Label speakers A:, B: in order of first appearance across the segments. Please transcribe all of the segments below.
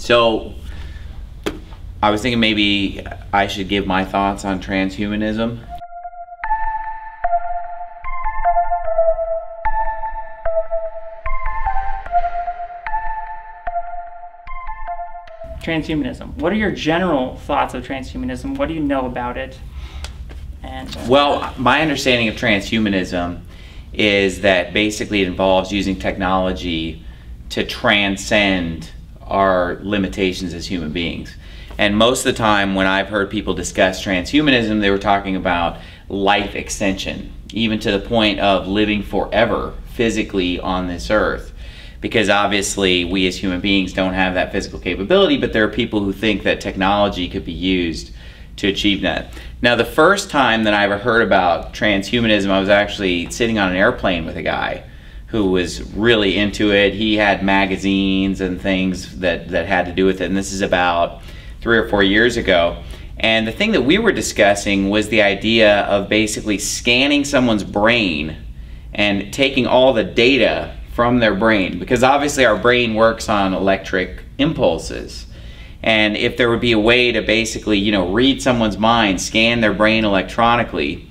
A: So I was thinking maybe I should give my thoughts on transhumanism.
B: Transhumanism. What are your general thoughts of transhumanism? What do you know about it?
A: And uh, well, my understanding of transhumanism is that basically it involves using technology to transcend our limitations as human beings. And most of the time, when I've heard people discuss transhumanism, they were talking about life extension, even to the point of living forever physically on this earth. Because obviously, we as human beings don't have that physical capability, but there are people who think that technology could be used to achieve that. Now, the first time that I ever heard about transhumanism, I was actually sitting on an airplane with a guy who was really into it. He had magazines and things that, that had to do with it, and this is about three or four years ago. And the thing that we were discussing was the idea of basically scanning someone's brain and taking all the data from their brain, because obviously our brain works on electric impulses and if there would be a way to basically you know read someone's mind scan their brain electronically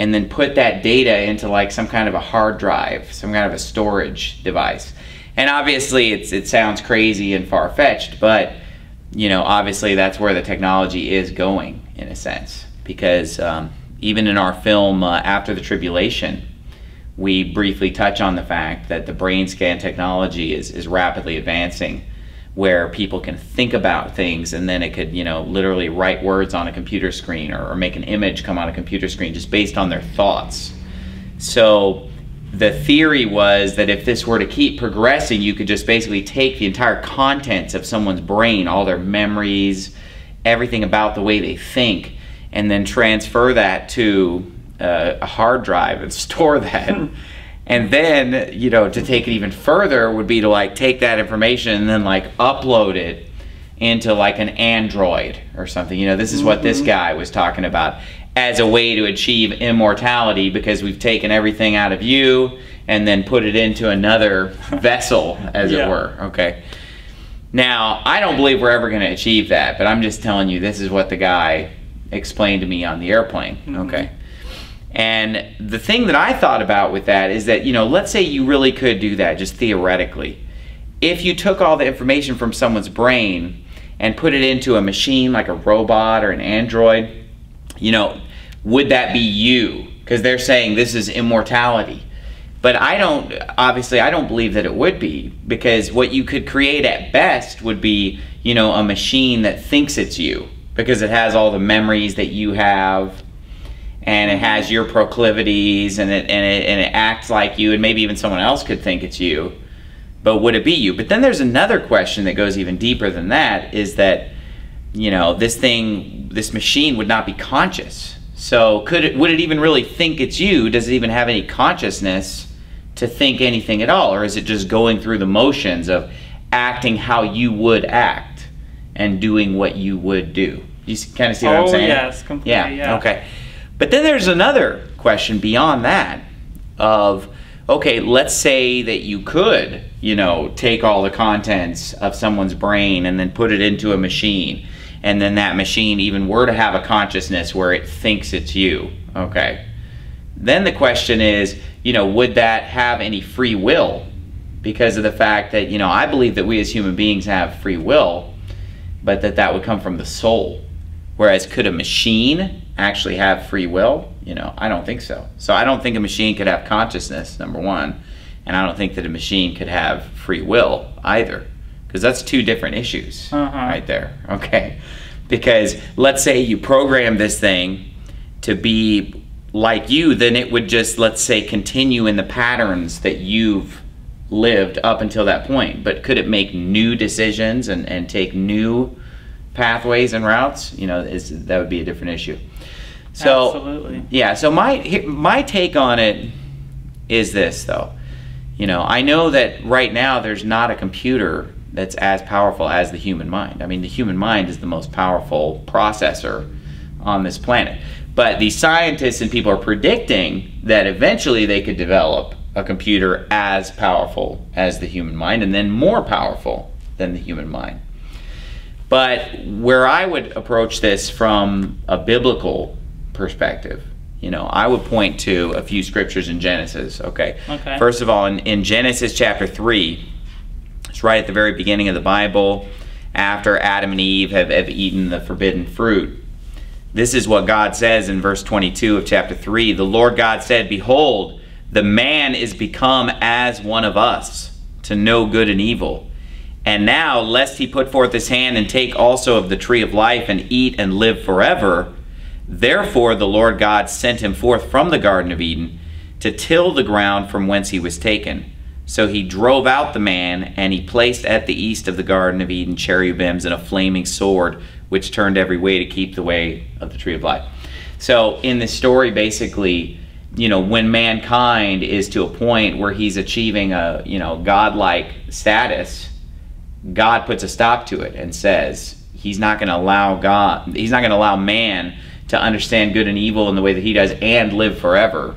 A: and then put that data into like some kind of a hard drive some kind of a storage device. And obviously it's it sounds crazy and far-fetched but you know obviously that's where the technology is going in a sense. Because um, even in our film uh, after the tribulation we briefly touch on the fact that the brain scan technology is, is rapidly advancing where people can think about things and then it could, you know, literally write words on a computer screen or, or make an image come on a computer screen just based on their thoughts. So the theory was that if this were to keep progressing, you could just basically take the entire contents of someone's brain, all their memories, everything about the way they think, and then transfer that to uh, a hard drive and store that. And then, you know, to take it even further would be to like take that information and then like upload it into like an Android or something. You know, this is what mm-hmm. this guy was talking about as a way to achieve immortality because we've taken everything out of you and then put it into another vessel, as yeah. it were. Okay. Now, I don't believe we're ever going to achieve that, but I'm just telling you this is what the guy explained to me on the airplane. Mm-hmm. Okay. And the thing that I thought about with that is that, you know, let's say you really could do that just theoretically. If you took all the information from someone's brain and put it into a machine like a robot or an android, you know, would that be you? Because they're saying this is immortality. But I don't, obviously, I don't believe that it would be because what you could create at best would be, you know, a machine that thinks it's you because it has all the memories that you have and it has your proclivities and it, and it and it acts like you and maybe even someone else could think it's you but would it be you? But then there's another question that goes even deeper than that is that you know this thing this machine would not be conscious. So could it would it even really think it's you? Does it even have any consciousness to think anything at all? Or is it just going through the motions of acting how you would act and doing what you would do? You kind of see what
B: oh,
A: i'm saying?
B: yes completely
A: yeah,
B: yeah.
A: okay but then there's another question beyond that of okay, let's say that you could, you know, take all the contents of someone's brain and then put it into a machine. And then that machine even were to have a consciousness where it thinks it's you. Okay. Then the question is, you know, would that have any free will? Because of the fact that, you know, I believe that we as human beings have free will, but that that would come from the soul. Whereas could a machine actually have free will? You know, I don't think so. So I don't think a machine could have consciousness, number one. And I don't think that a machine could have free will either. Because that's two different issues uh-huh. right there. Okay. Because let's say you program this thing to be like you, then it would just, let's say, continue in the patterns that you've lived up until that point. But could it make new decisions and, and take new pathways and routes, you know, is that would be a different issue. So
B: Absolutely.
A: yeah, so my my take on it is this though. You know, I know that right now there's not a computer that's as powerful as the human mind. I mean, the human mind is the most powerful processor on this planet. But the scientists and people are predicting that eventually they could develop a computer as powerful as the human mind and then more powerful than the human mind. But where I would approach this from a biblical perspective, you know, I would point to a few scriptures in Genesis. Okay.
B: Okay.
A: First of all, in, in Genesis chapter 3, it's right at the very beginning of the Bible, after Adam and Eve have, have eaten the forbidden fruit. This is what God says in verse 22 of chapter 3. The Lord God said, Behold, the man is become as one of us, to know good and evil. And now, lest he put forth his hand and take also of the tree of life and eat and live forever, therefore the Lord God sent him forth from the Garden of Eden to till the ground from whence he was taken. So he drove out the man, and he placed at the east of the Garden of Eden cherubims and a flaming sword, which turned every way to keep the way of the tree of life. So in this story, basically, you know, when mankind is to a point where he's achieving a, you know, godlike status, God puts a stop to it and says he's not going to allow God, he's not going to allow man to understand good and evil in the way that he does and live forever.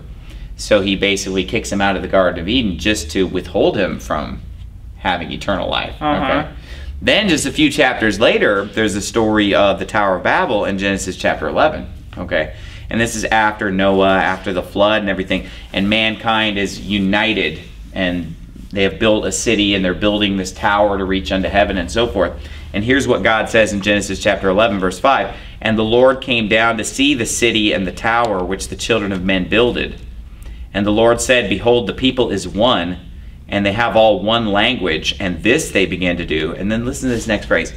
A: So he basically kicks him out of the Garden of Eden just to withhold him from having eternal life.
B: Uh-huh.
A: Okay. Then, just a few chapters later, there's the story of the Tower of Babel in Genesis chapter 11. Okay. And this is after Noah, after the flood and everything. And mankind is united and they have built a city and they're building this tower to reach unto heaven and so forth. And here's what God says in Genesis chapter 11, verse 5 And the Lord came down to see the city and the tower which the children of men builded. And the Lord said, Behold, the people is one, and they have all one language, and this they began to do. And then listen to this next phrase.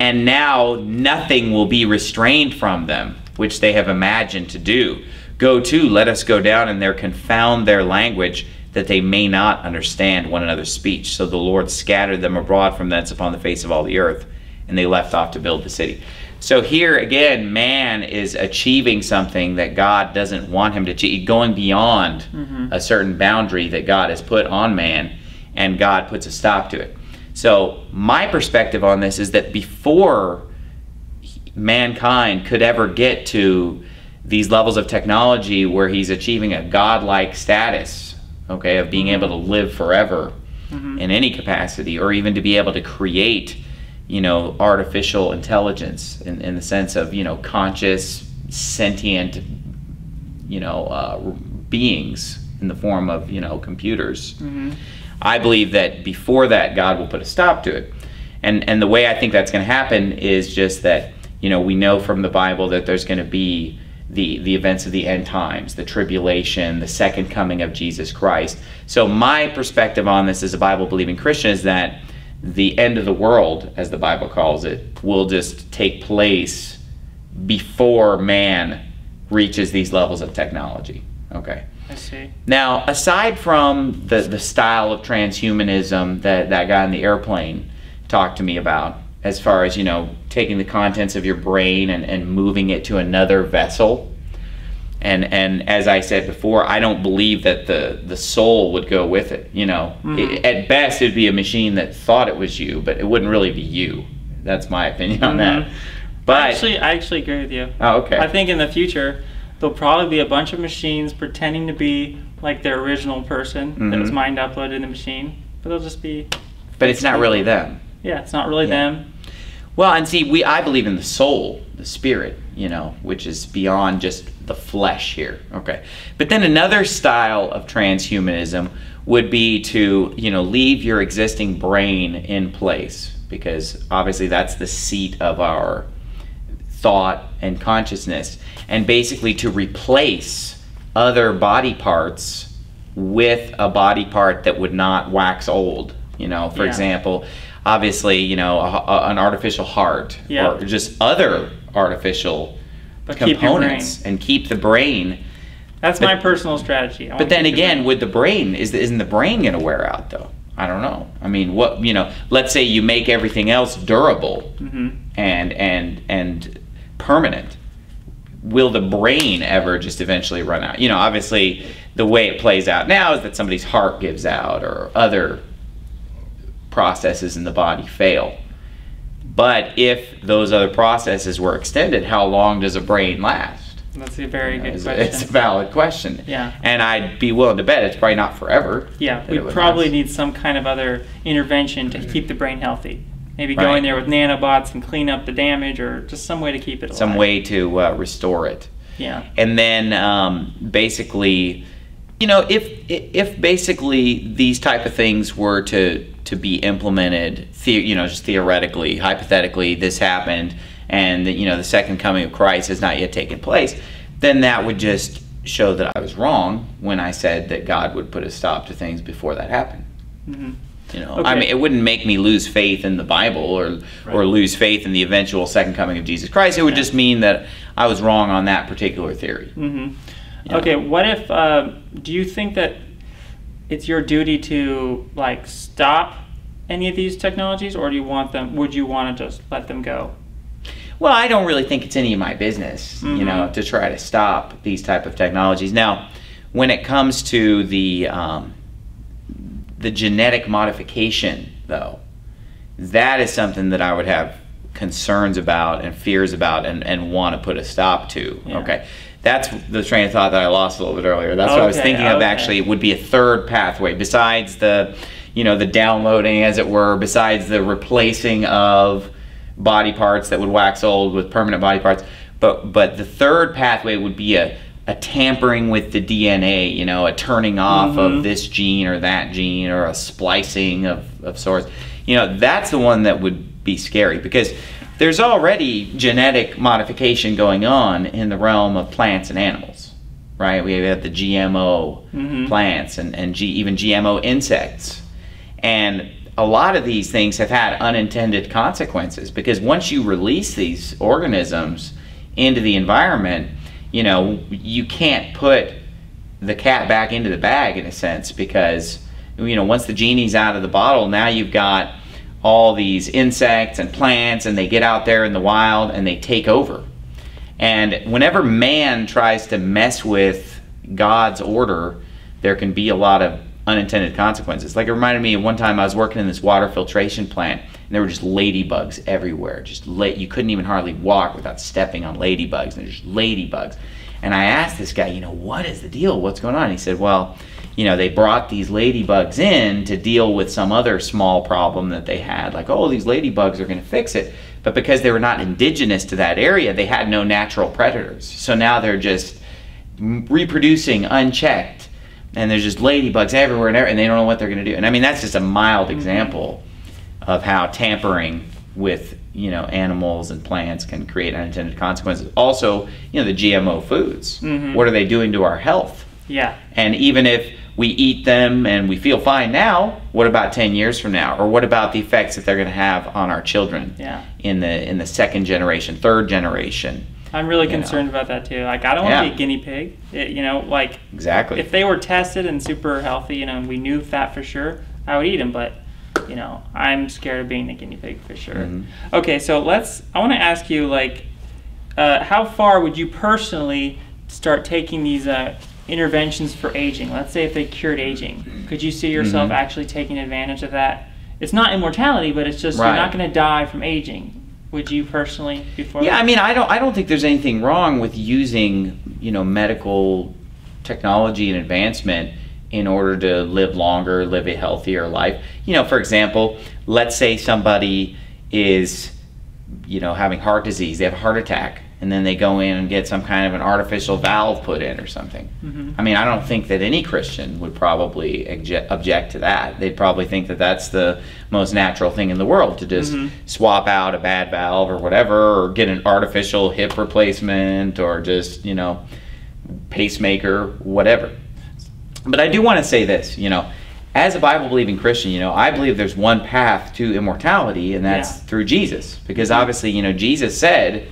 A: And now nothing will be restrained from them, which they have imagined to do. Go to, let us go down and there confound their language, that they may not understand one another's speech. So the Lord scattered them abroad from thence upon the face of all the earth, and they left off to build the city. So here again, man is achieving something that God doesn't want him to achieve, going beyond mm-hmm. a certain boundary that God has put on man, and God puts a stop to it. So my perspective on this is that before mankind could ever get to these levels of technology where he's achieving a godlike status, okay, of being able mm-hmm. to live forever mm-hmm. in any capacity, or even to be able to create, you know, artificial intelligence in, in the sense of, you know, conscious, sentient, you know, uh, beings in the form of, you know, computers. I believe that before that, God will put a stop to it. And, and the way I think that's going to happen is just that, you know, we know from the Bible that there's going to be the, the events of the end times, the tribulation, the second coming of Jesus Christ. So, my perspective on this as a Bible believing Christian is that the end of the world, as the Bible calls it, will just take place before man reaches these levels of technology. Okay.
B: I see.
A: Now, aside from the, the style of transhumanism that that guy in the airplane talked to me about, as far as, you know, taking the contents of your brain and, and moving it to another vessel, and and as I said before, I don't believe that the, the soul would go with it. You know,
B: Mhm.
A: I- at best, it'd be a machine that thought it was you, but it wouldn't really be you. That's my opinion on that.
B: Mhm.
A: But
B: Actually, I actually agree with you.
A: oh, okay.
B: I think in the future there'll probably be a bunch of machines pretending to be like their original person that was
A: Mhm.
B: mind uploaded in the machine, but they'll just be
A: but it's not really them.
B: yeah, it's not really
A: Yeah.
B: them.
A: Well, and see, we I believe in the soul, the spirit, you know, which is beyond just the flesh here. Okay. But then another style of transhumanism would be to, you know, leave your existing brain in place because obviously that's the seat of our thought and consciousness and basically to replace other body parts with a body part that would not wax old you know for
B: Yeah.
A: example obviously you know a, a- an artificial heart
B: Yeah.
A: or just other artificial
B: But
A: components
B: brain.
A: and keep the brain
B: That's
A: but-
B: my personal strategy. I
A: but then
B: keep the
A: again with the brain is isn't the brain going to wear out though i don't know i mean what you know let's say you make everything else durable
B: Mhm.
A: and and and permanent will the brain ever just eventually run out you know obviously the way it plays out now is that somebody's heart gives out or other processes in the body fail but if those other processes were extended how long does a brain last
B: That's a very good
A: it's,
B: question.
A: it's a valid question
B: Yeah.
A: and i'd be willing to bet it's probably not forever
B: yeah, we probably
A: last.
B: need some kind of other intervention to keep the brain healthy. maybe go in there with nanobots and clean up the damage, or just some way to keep it alive.
A: some way to uh, restore it.
B: Yeah.
A: and then um, basically you know if if basically these type of things were to to be implemented the, you know just theoretically hypothetically this happened and you know the second coming of christ has not yet taken place then that would just show that i was wrong when i said that god would put a stop to things before that happened
B: hmm
A: you know i mean it wouldn't make me lose faith in the bible or or lose faith in the eventual second coming of jesus christ it would
B: Yeah.
A: just mean that i was wrong on that particular theory
B: hmm
A: Yeah.
B: Okay. What if? Uh, do you think that it's your duty to like stop any of these technologies, or do you want them? Would you want to just let them go?
A: Well, I don't really think it's any of my business, you know,
B: Mhm.
A: to try to stop these type of technologies. Now, when it comes to the um, the genetic modification, though, that is something that I would have concerns about and fears about and, and want to put a stop to.
B: Yeah.
A: Okay. That's the train of thought that I lost a little bit earlier. That's what I was
B: Okay,
A: thinking of actually would be a third pathway besides the you know the downloading as it were, besides the replacing of body parts that would wax old with permanent body parts. But but the third pathway would be a a tampering with the DNA, you know, a turning off
B: Mhm.
A: of this gene or that gene or a splicing of, of sorts. You know, that's the one that would be scary because there's already genetic modification going on in the realm of plants and animals, right? We have the GMO
B: Mhm.
A: plants and, and G, even GMO insects. And a lot of these things have had unintended consequences because once you release these organisms into the environment, you know, you can't put the cat back into the bag in a sense because, you know, once the genie's out of the bottle, now you've got all these insects and plants and they get out there in the wild and they take over. And whenever man tries to mess with God's order, there can be a lot of unintended consequences. Like it reminded me of one time I was working in this water filtration plant and there were just ladybugs everywhere. Just la- you couldn't even hardly walk without stepping on ladybugs. And there's ladybugs. And I asked this guy, you know, what is the deal? What's going on? And He said, well, you know, they brought these ladybugs in to deal with some other small problem that they had. Like, oh, these ladybugs are going to fix it. But because they were not indigenous to that area, they had no natural predators. So now they're just reproducing unchecked. And there's just ladybugs everywhere and, and they don't know what they're going to do. And I mean, that's just a mild example of how tampering with you know animals and plants can create unintended consequences. Also, you know the GMO foods.
B: Mhm.
A: What are they doing to our health?
B: Yeah.
A: And even if we eat them and we feel fine now, what about 10 years from now? Or what about the effects that they're going to have on our children
B: Yeah.
A: in the in the second generation, third generation?
B: I'm really
A: You know.
B: concerned about that too. Like, I don't want to be a guinea pig. It, you know, like
A: Exactly.
B: if they were tested and super healthy, you know, and we knew that for sure, I would eat them. But you know, I'm scared of being a guinea pig for sure.
A: Mhm.
B: Okay, so let's. I want to ask you, like, uh, how far would you personally start taking these uh, interventions for aging? Let's say if they cured aging, could you see yourself
A: Mhm.
B: actually taking advantage of that? It's not immortality, but it's just
A: Right.
B: you're not going to die from aging. Would you personally before?
A: Yeah, I mean, I don't, I don't think there's anything wrong with using, you know, medical technology and advancement in order to live longer, live a healthier life. You know, for example, let's say somebody is, you know, having heart disease, they have a heart attack, and then they go in and get some kind of an artificial valve put in or something.
B: Mhm.
A: I mean, I don't think that any Christian would probably obje- object to that. They'd probably think that that's the most natural thing in the world to just
B: Mhm.
A: swap out a bad valve or whatever, or get an artificial hip replacement, or just, you know, pacemaker, whatever. But I do want to say this, you know, as a Bible believing Christian, you know, I believe there's one path to immortality, and that's
B: Yeah.
A: through Jesus. Because obviously, you know, Jesus said,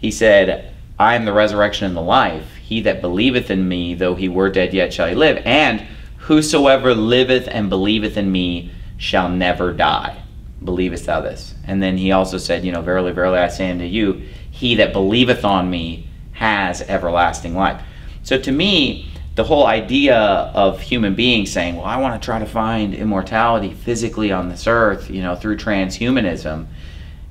A: He said, I am the resurrection and the life. He that believeth in me, though he were dead, yet shall he live. And whosoever liveth and believeth in me shall never die. Believest thou this? And then he also said, You know, verily, verily, I say unto you, he that believeth on me has everlasting life. So to me, the whole idea of human beings saying, Well, I want to try to find immortality physically on this earth, you know, through transhumanism,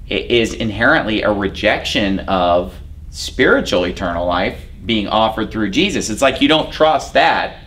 A: is inherently a rejection of spiritual eternal life being offered through Jesus. It's like you don't trust that.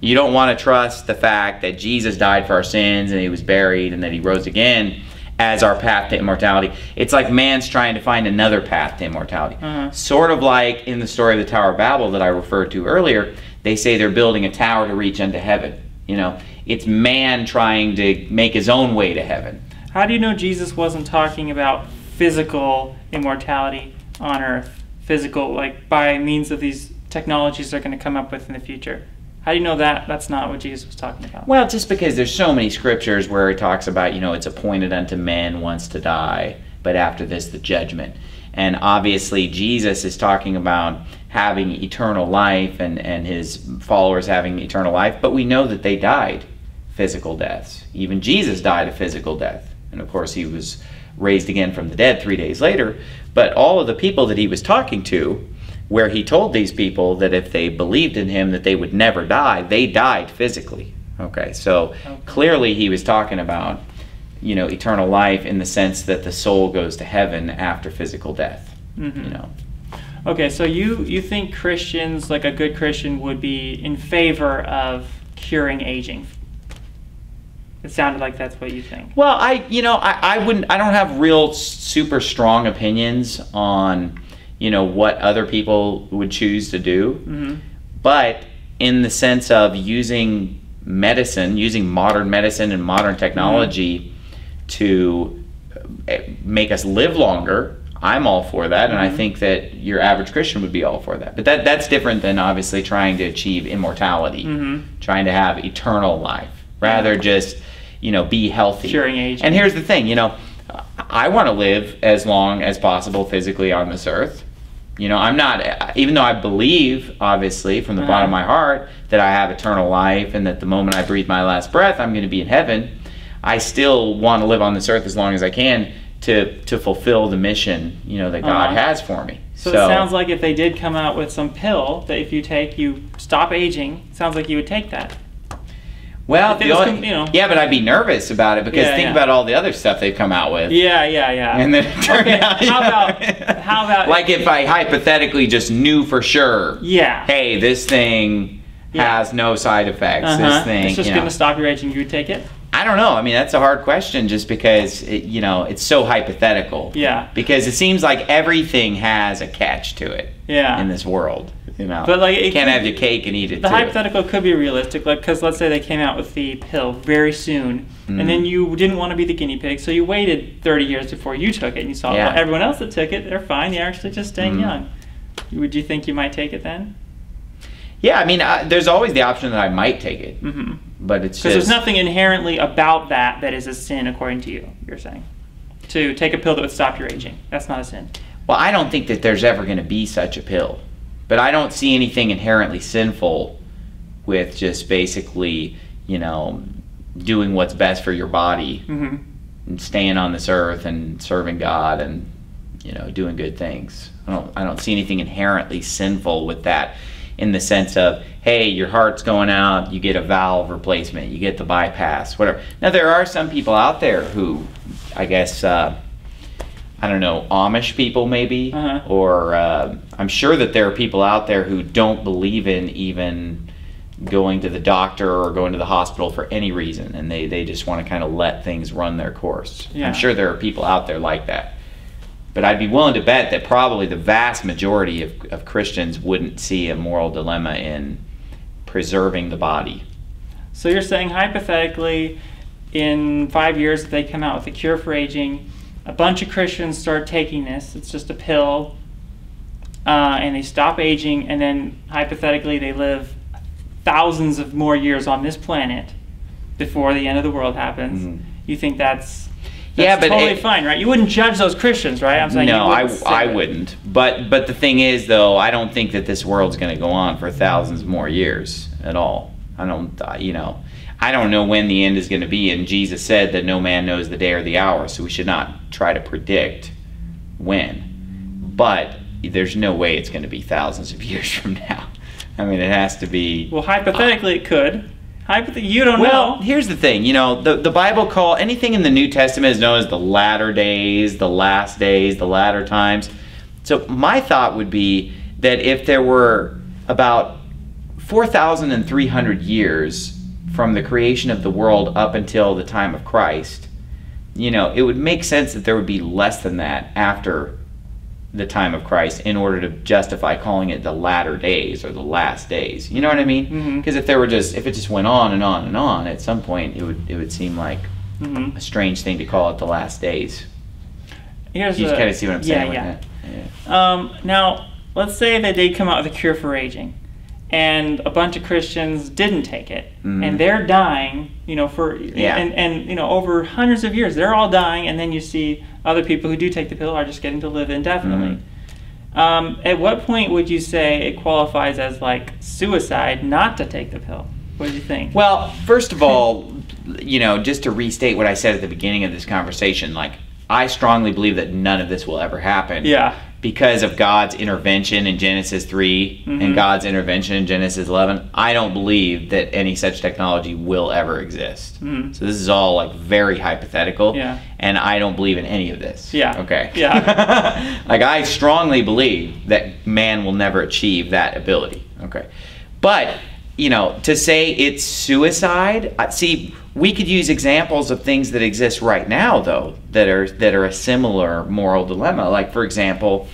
A: You don't want to trust the fact that Jesus died for our sins and he was buried and that he rose again as our path to immortality. It's like man's trying to find another path to immortality.
B: Uh-huh.
A: Sort of like in the story of the Tower of Babel that I referred to earlier, they say they're building a tower to reach unto heaven. You know, it's man trying to make his own way to heaven.
B: How do you know Jesus wasn't talking about physical immortality on earth? Physical, like by means of these technologies they're going to come up with in the future. How do you know that that's not what Jesus was talking about?
A: Well, just because there's so many scriptures where it talks about, you know, it's appointed unto men once to die, but after this the judgment. And obviously Jesus is talking about having eternal life and, and his followers having eternal life, but we know that they died physical deaths. Even Jesus died a physical death. And of course he was raised again from the dead three days later. But all of the people that he was talking to where he told these people that if they believed in him that they would never die they died physically okay so
B: Okay.
A: clearly he was talking about you know eternal life in the sense that the soul goes to heaven after physical death
B: Mhm.
A: you know
B: Okay, so you you think Christians, like a good Christian, would be in favor of curing aging? It sounded like that's what you think.
A: well i you know i, I wouldn't i don't have real super strong opinions on you know what other people would choose to do.
B: Hmm
A: but in the sense of using medicine, using modern medicine and modern technology to uh, make us live longer, I'm all for that, and I
B: Mhm.
A: think that your average Christian would be all for that. But that that's different than obviously trying to achieve immortality,
B: hmm
A: trying to have eternal life, rather just you know be healthy.
B: Curing aging.
A: And here's the thing, you know, I want to live as long as possible physically on this earth. You know, I'm not, even though I believe, obviously, from the
B: Uh-huh.
A: bottom of my heart, that I have eternal life and that the moment I breathe my last breath, I'm going to be in heaven. I still want to live on this earth as long as I can to to fulfill the mission, you know, that God
B: Uh-huh.
A: has for me.
B: So, it sounds like if they did come out with some pill that if you take, you stop aging. Sounds like you would take that.
A: Well,
B: if it
A: the
B: was
A: only-
B: com- you know-
A: yeah, but I'd be nervous about it because
B: Yeah,
A: think
B: yeah.
A: about all the other stuff they've come out with.
B: Yeah, yeah, yeah.
A: And then it turned
B: Okay,
A: out,
B: how about how about
A: like if I hypothetically just knew for sure,
B: yeah.
A: hey, this thing
B: Yeah.
A: has no side effects.
B: Uh-huh.
A: This thing,
B: it's just
A: you know.
B: going to stop your aging. You would take it?
A: I don't know. I mean, that's a hard question, just because it, you know it's so hypothetical.
B: Yeah.
A: Because it seems like everything has a catch to it
B: Yeah.
A: in this world. You know,
B: But, like, it
A: you can't
B: could-
A: have your cake and eat it
B: The
A: too.
B: hypothetical could be realistic, like because let's say they came out with the pill very soon,
A: Mhm.
B: and then you didn't want to be the guinea pig, so you waited 30 years before you took it, and you saw
A: Yeah.
B: well, everyone else that took it, they're fine, they're actually just staying
A: Mhm.
B: young. Would you think you might take it then?
A: Yeah, I mean, uh, there's always the option that I might take it,
B: Mm-hmm.
A: but it's
B: Because there's nothing inherently about that that is a sin, according to you. You're saying to take a pill that would stop your aging. That's not a sin.
A: Well, I don't think that there's ever going to be such a pill. But I don't see anything inherently sinful with just basically, you know, doing what's best for your body
B: Mm-hmm.
A: and staying on this earth and serving God and, you know, doing good things. I don't I don't see anything inherently sinful with that in the sense of, hey, your heart's going out, you get a valve replacement, you get the bypass, whatever. Now there are some people out there who I guess uh, I don't know, Amish people maybe,
B: Uh-huh.
A: or uh, I'm sure that there are people out there who don't believe in even going to the doctor or going to the hospital for any reason, and they, they just want to kind of let things run their course.
B: Yeah.
A: I'm sure there are people out there like that. But I'd be willing to bet that probably the vast majority of, of Christians wouldn't see a moral dilemma in preserving the body.
B: So you're saying hypothetically, in five years, if they come out with a cure for aging, a bunch of Christians start taking this. It's just a pill, uh, and they stop aging, and then hypothetically they live thousands of more years on this planet before the end of the world happens.
A: Mhm.
B: You think that's
A: Yeah, but
B: totally
A: it-
B: fine, right? You wouldn't judge those Christians, right? I'm saying
A: no, I,
B: wouldn't say
A: I wouldn't. But but the thing is, though, I don't think that this world's going to go on for thousands more years at all. I don't, uh, you know, I don't know when the end is going to be. And Jesus said that no man knows the day or the hour, so we should not try to predict when. But there's no way it's going to be thousands of years from now. I mean, it has to be.
B: Well, hypothetically, it could. Hypothetically, you don't
A: Well,
B: know.
A: here's the thing. You know, the, the Bible call anything in the New Testament is known as the latter days, the last days, the latter times. So my thought would be that if there were about 4,300 years from the creation of the world up until the time of Christ, you know, it would make sense that there would be less than that after the time of Christ in order to justify calling it the latter days or the last days. You know what I mean? Because if there were just if it just went on and on and on, at some point it would it would seem like
B: hmm
A: a strange thing to call it the last days.
B: Here's
A: You kind of see what I'm saying
B: yeah,
A: with
B: yeah.
A: that? Yeah.
B: Um, now, let's say that they come out with a cure for aging, and a bunch of Christians didn't take it,
A: Mhm.
B: and they're dying. You know, for
A: Yeah.
B: and and you know over hundreds of years, they're all dying, and then you see other people who do take the pill are just getting to live indefinitely.
A: Mm-hmm.
B: Um, at what point would you say it qualifies as like suicide not to take the pill? What do you think?
A: Well, first of all, you know, just to restate what I said at the beginning of this conversation, like I strongly believe that none of this will ever happen.
B: yeah,
A: Because of God's intervention in Genesis 3
B: Mhm.
A: and God's intervention in Genesis 11, I don't believe that any such technology will ever exist.
B: Mhm.
A: So this is all like very hypothetical.
B: Yeah.
A: And I don't believe in any of this.
B: Yeah.
A: Okay.
B: Yeah.
A: like I strongly believe that man will never achieve that ability. Okay. But, you know, to say it's suicide, see, we could use examples of things that exist right now though that are that are a similar moral dilemma. Like for example,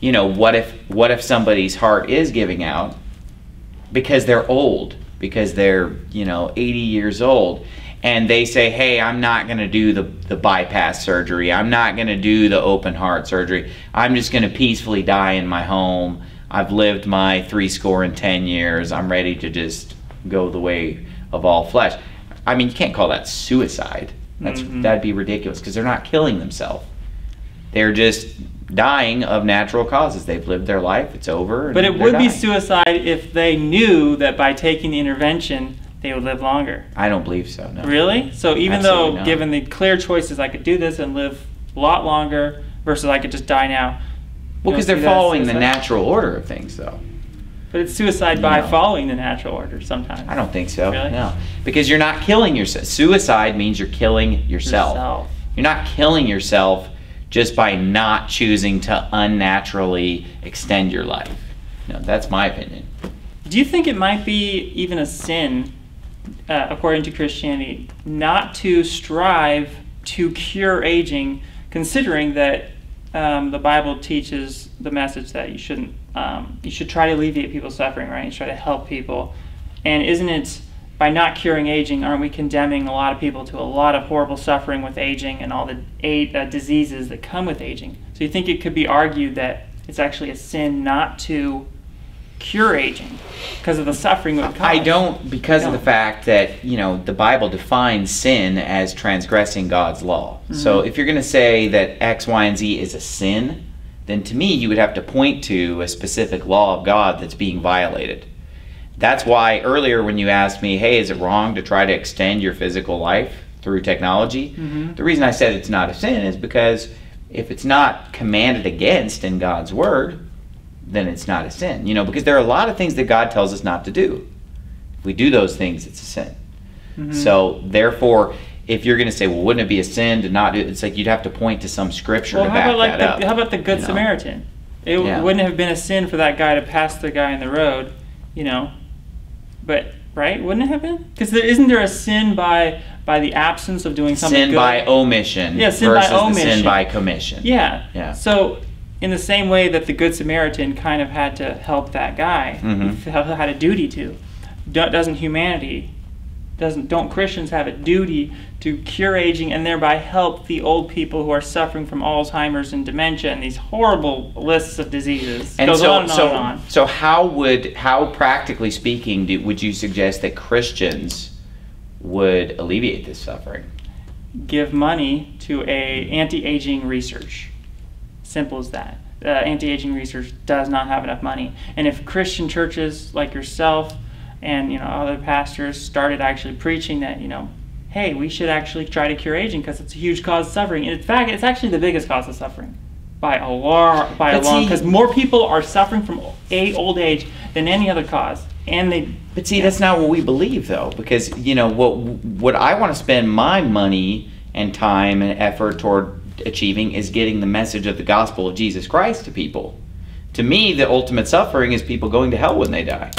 A: you know, what if what if somebody's heart is giving out because they're old, because they're, you know, 80 years old and they say, "Hey, I'm not going to do the the bypass surgery. I'm not going to do the open heart surgery. I'm just going to peacefully die in my home. I've lived my three score and 10 years. I'm ready to just go the way of all flesh." I mean, you can't call that suicide. That's
B: Mhm.
A: that'd be ridiculous because they're not killing themselves. They're just dying of natural causes. They've lived their life. It's over.
B: but it would be suicide if they knew that by taking the intervention they would live longer.
A: I don't believe so. No.
B: Really? So even
A: Absolutely
B: though
A: not.
B: given the clear choices, I could do this and live a lot longer versus I could just die now.
A: Well, because they're
B: see that as
A: following the natural order of things, though.
B: But it's suicide by
A: No.
B: following the natural order sometimes.
A: I don't think so.
B: Really?
A: No, because you're not killing yourself. Suicide means you're killing yourself.
B: Yourself.
A: You're not killing yourself just by not choosing to unnaturally extend your life. No, that's my opinion.
B: Do you think it might be even a sin, uh, according to Christianity, not to strive to cure aging, considering that um, the Bible teaches the message that you shouldn't, um, you should try to alleviate people's suffering, right? You try to help people, and isn't it by not curing aging, aren't we condemning a lot of people to a lot of horrible suffering with aging and all the a- uh, diseases that come with aging? So you think it could be argued that it's actually a sin not to cure aging because of the suffering it would cause.
A: I don't because of the fact that you know the Bible defines sin as transgressing God's law. So
B: Mhm.
A: if you're going to say that X, Y, and Z is a sin, then to me you would have to point to a specific law of God that's being violated. That's why earlier when you asked me, "Hey, is it wrong to try to extend your physical life through technology?"
B: Mhm.
A: The reason I said it's not a sin is because if it's not commanded against in God's word, then it's not a sin. You know, because there are a lot of things that God tells us not to do. If we do those things, it's a sin.
B: Mhm.
A: So therefore, if you're going to say, well, wouldn't it be a sin to not do it? It's like you'd have to point to some scripture
B: well,
A: to
B: how
A: back
B: about like
A: that
B: the,
A: up.
B: how about the Good
A: you know?
B: Samaritan? It
A: Yeah.
B: wouldn't have been a sin for that guy to pass the guy in the road, you know. But right, wouldn't it have been? Because there isn't there a sin by by the absence of doing something
A: Sin
B: good?
A: by omission
B: Yeah, sin by
A: versus the sin
B: omission.
A: by commission.
B: Yeah.
A: Yeah.
B: So, in the same way that the Good Samaritan kind of had to help that guy,
A: Mhm.
B: he had a duty to, doesn't humanity, doesn't don't Christians have a duty to cure aging and thereby help the old people who are suffering from Alzheimer's and dementia and these horrible lists of diseases?
A: And
B: Goes
A: so,
B: on and
A: so,
B: on and on.
A: so how would, how practically speaking, do, would you suggest that Christians would alleviate this suffering?
B: Give money to a anti-aging research. Simple as that. Uh, anti-aging research does not have enough money, and if Christian churches like yourself and you know other pastors started actually preaching that you know, hey, we should actually try to cure aging because it's a huge cause of suffering. And in fact, it's actually the biggest cause of suffering by a long by a long because more people are suffering from a old age than any other cause, and they.
A: But see, that's not what we believe, though, because you know what what I want to spend my money and time and effort toward achieving is getting the message of the gospel of Jesus Christ to people. To me, the ultimate suffering is people going to hell when they die.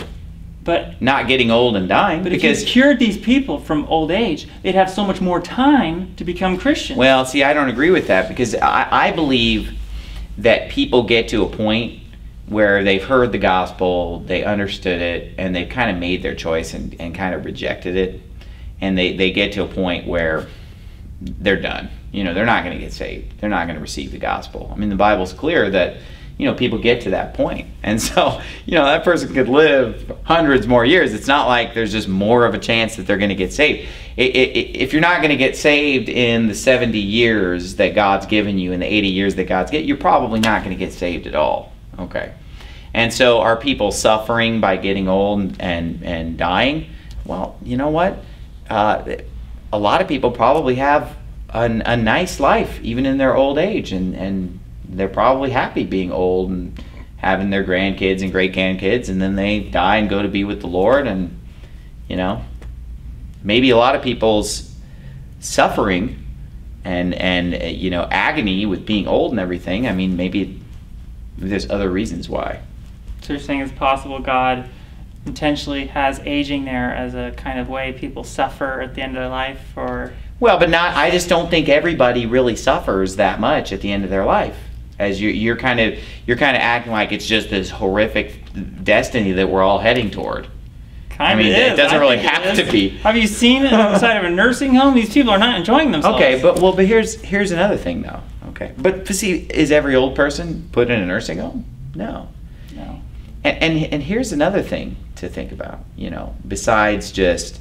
B: But
A: not getting old and dying
B: but
A: because
B: if you cured these people from old age, they'd have so much more time to become Christians.
A: Well, see, I don't agree with that because I, I believe that people get to a point where they've heard the gospel, they understood it, and they've kind of made their choice and, and kind of rejected it. And they, they get to a point where they're done. You know, they're not going to get saved. They're not going to receive the gospel. I mean, the Bible's clear that, you know, people get to that. And so, you know, that person could live hundreds more years. It's not like there's just more of a chance that they're going to get saved. It, it, if you're not going to get saved in the 70 years that God's given you, in the 80 years that God's given, you're probably not going to get saved at all. Okay. And so, are people suffering by getting old and, and dying? Well, you know what? Uh, a lot of people probably have a, a nice life even in their old age, and, and they're probably happy being old and having their grandkids and great grandkids, and then they die and go to be with the Lord. And, you know, maybe a lot of people's suffering and, and uh, you know, agony with being old and everything, I mean, maybe there's other reasons why.
B: So you're saying it's possible God intentionally has aging there as a kind of way people suffer at the end of their life or
A: well but not i just don't think everybody really suffers that much at the end of their life. As you, you're kind of you're kind of acting like it's just this horrific destiny that we're all heading toward.
B: Kind
A: I mean, it,
B: it
A: doesn't
B: I
A: really have to be.
B: have you seen it outside of a nursing home? These people are not enjoying themselves.
A: Okay but well but here's here's another thing though. Okay but, but see is every old person put in a nursing home? No.
B: No.
A: And, and and here's another thing to think about you know besides just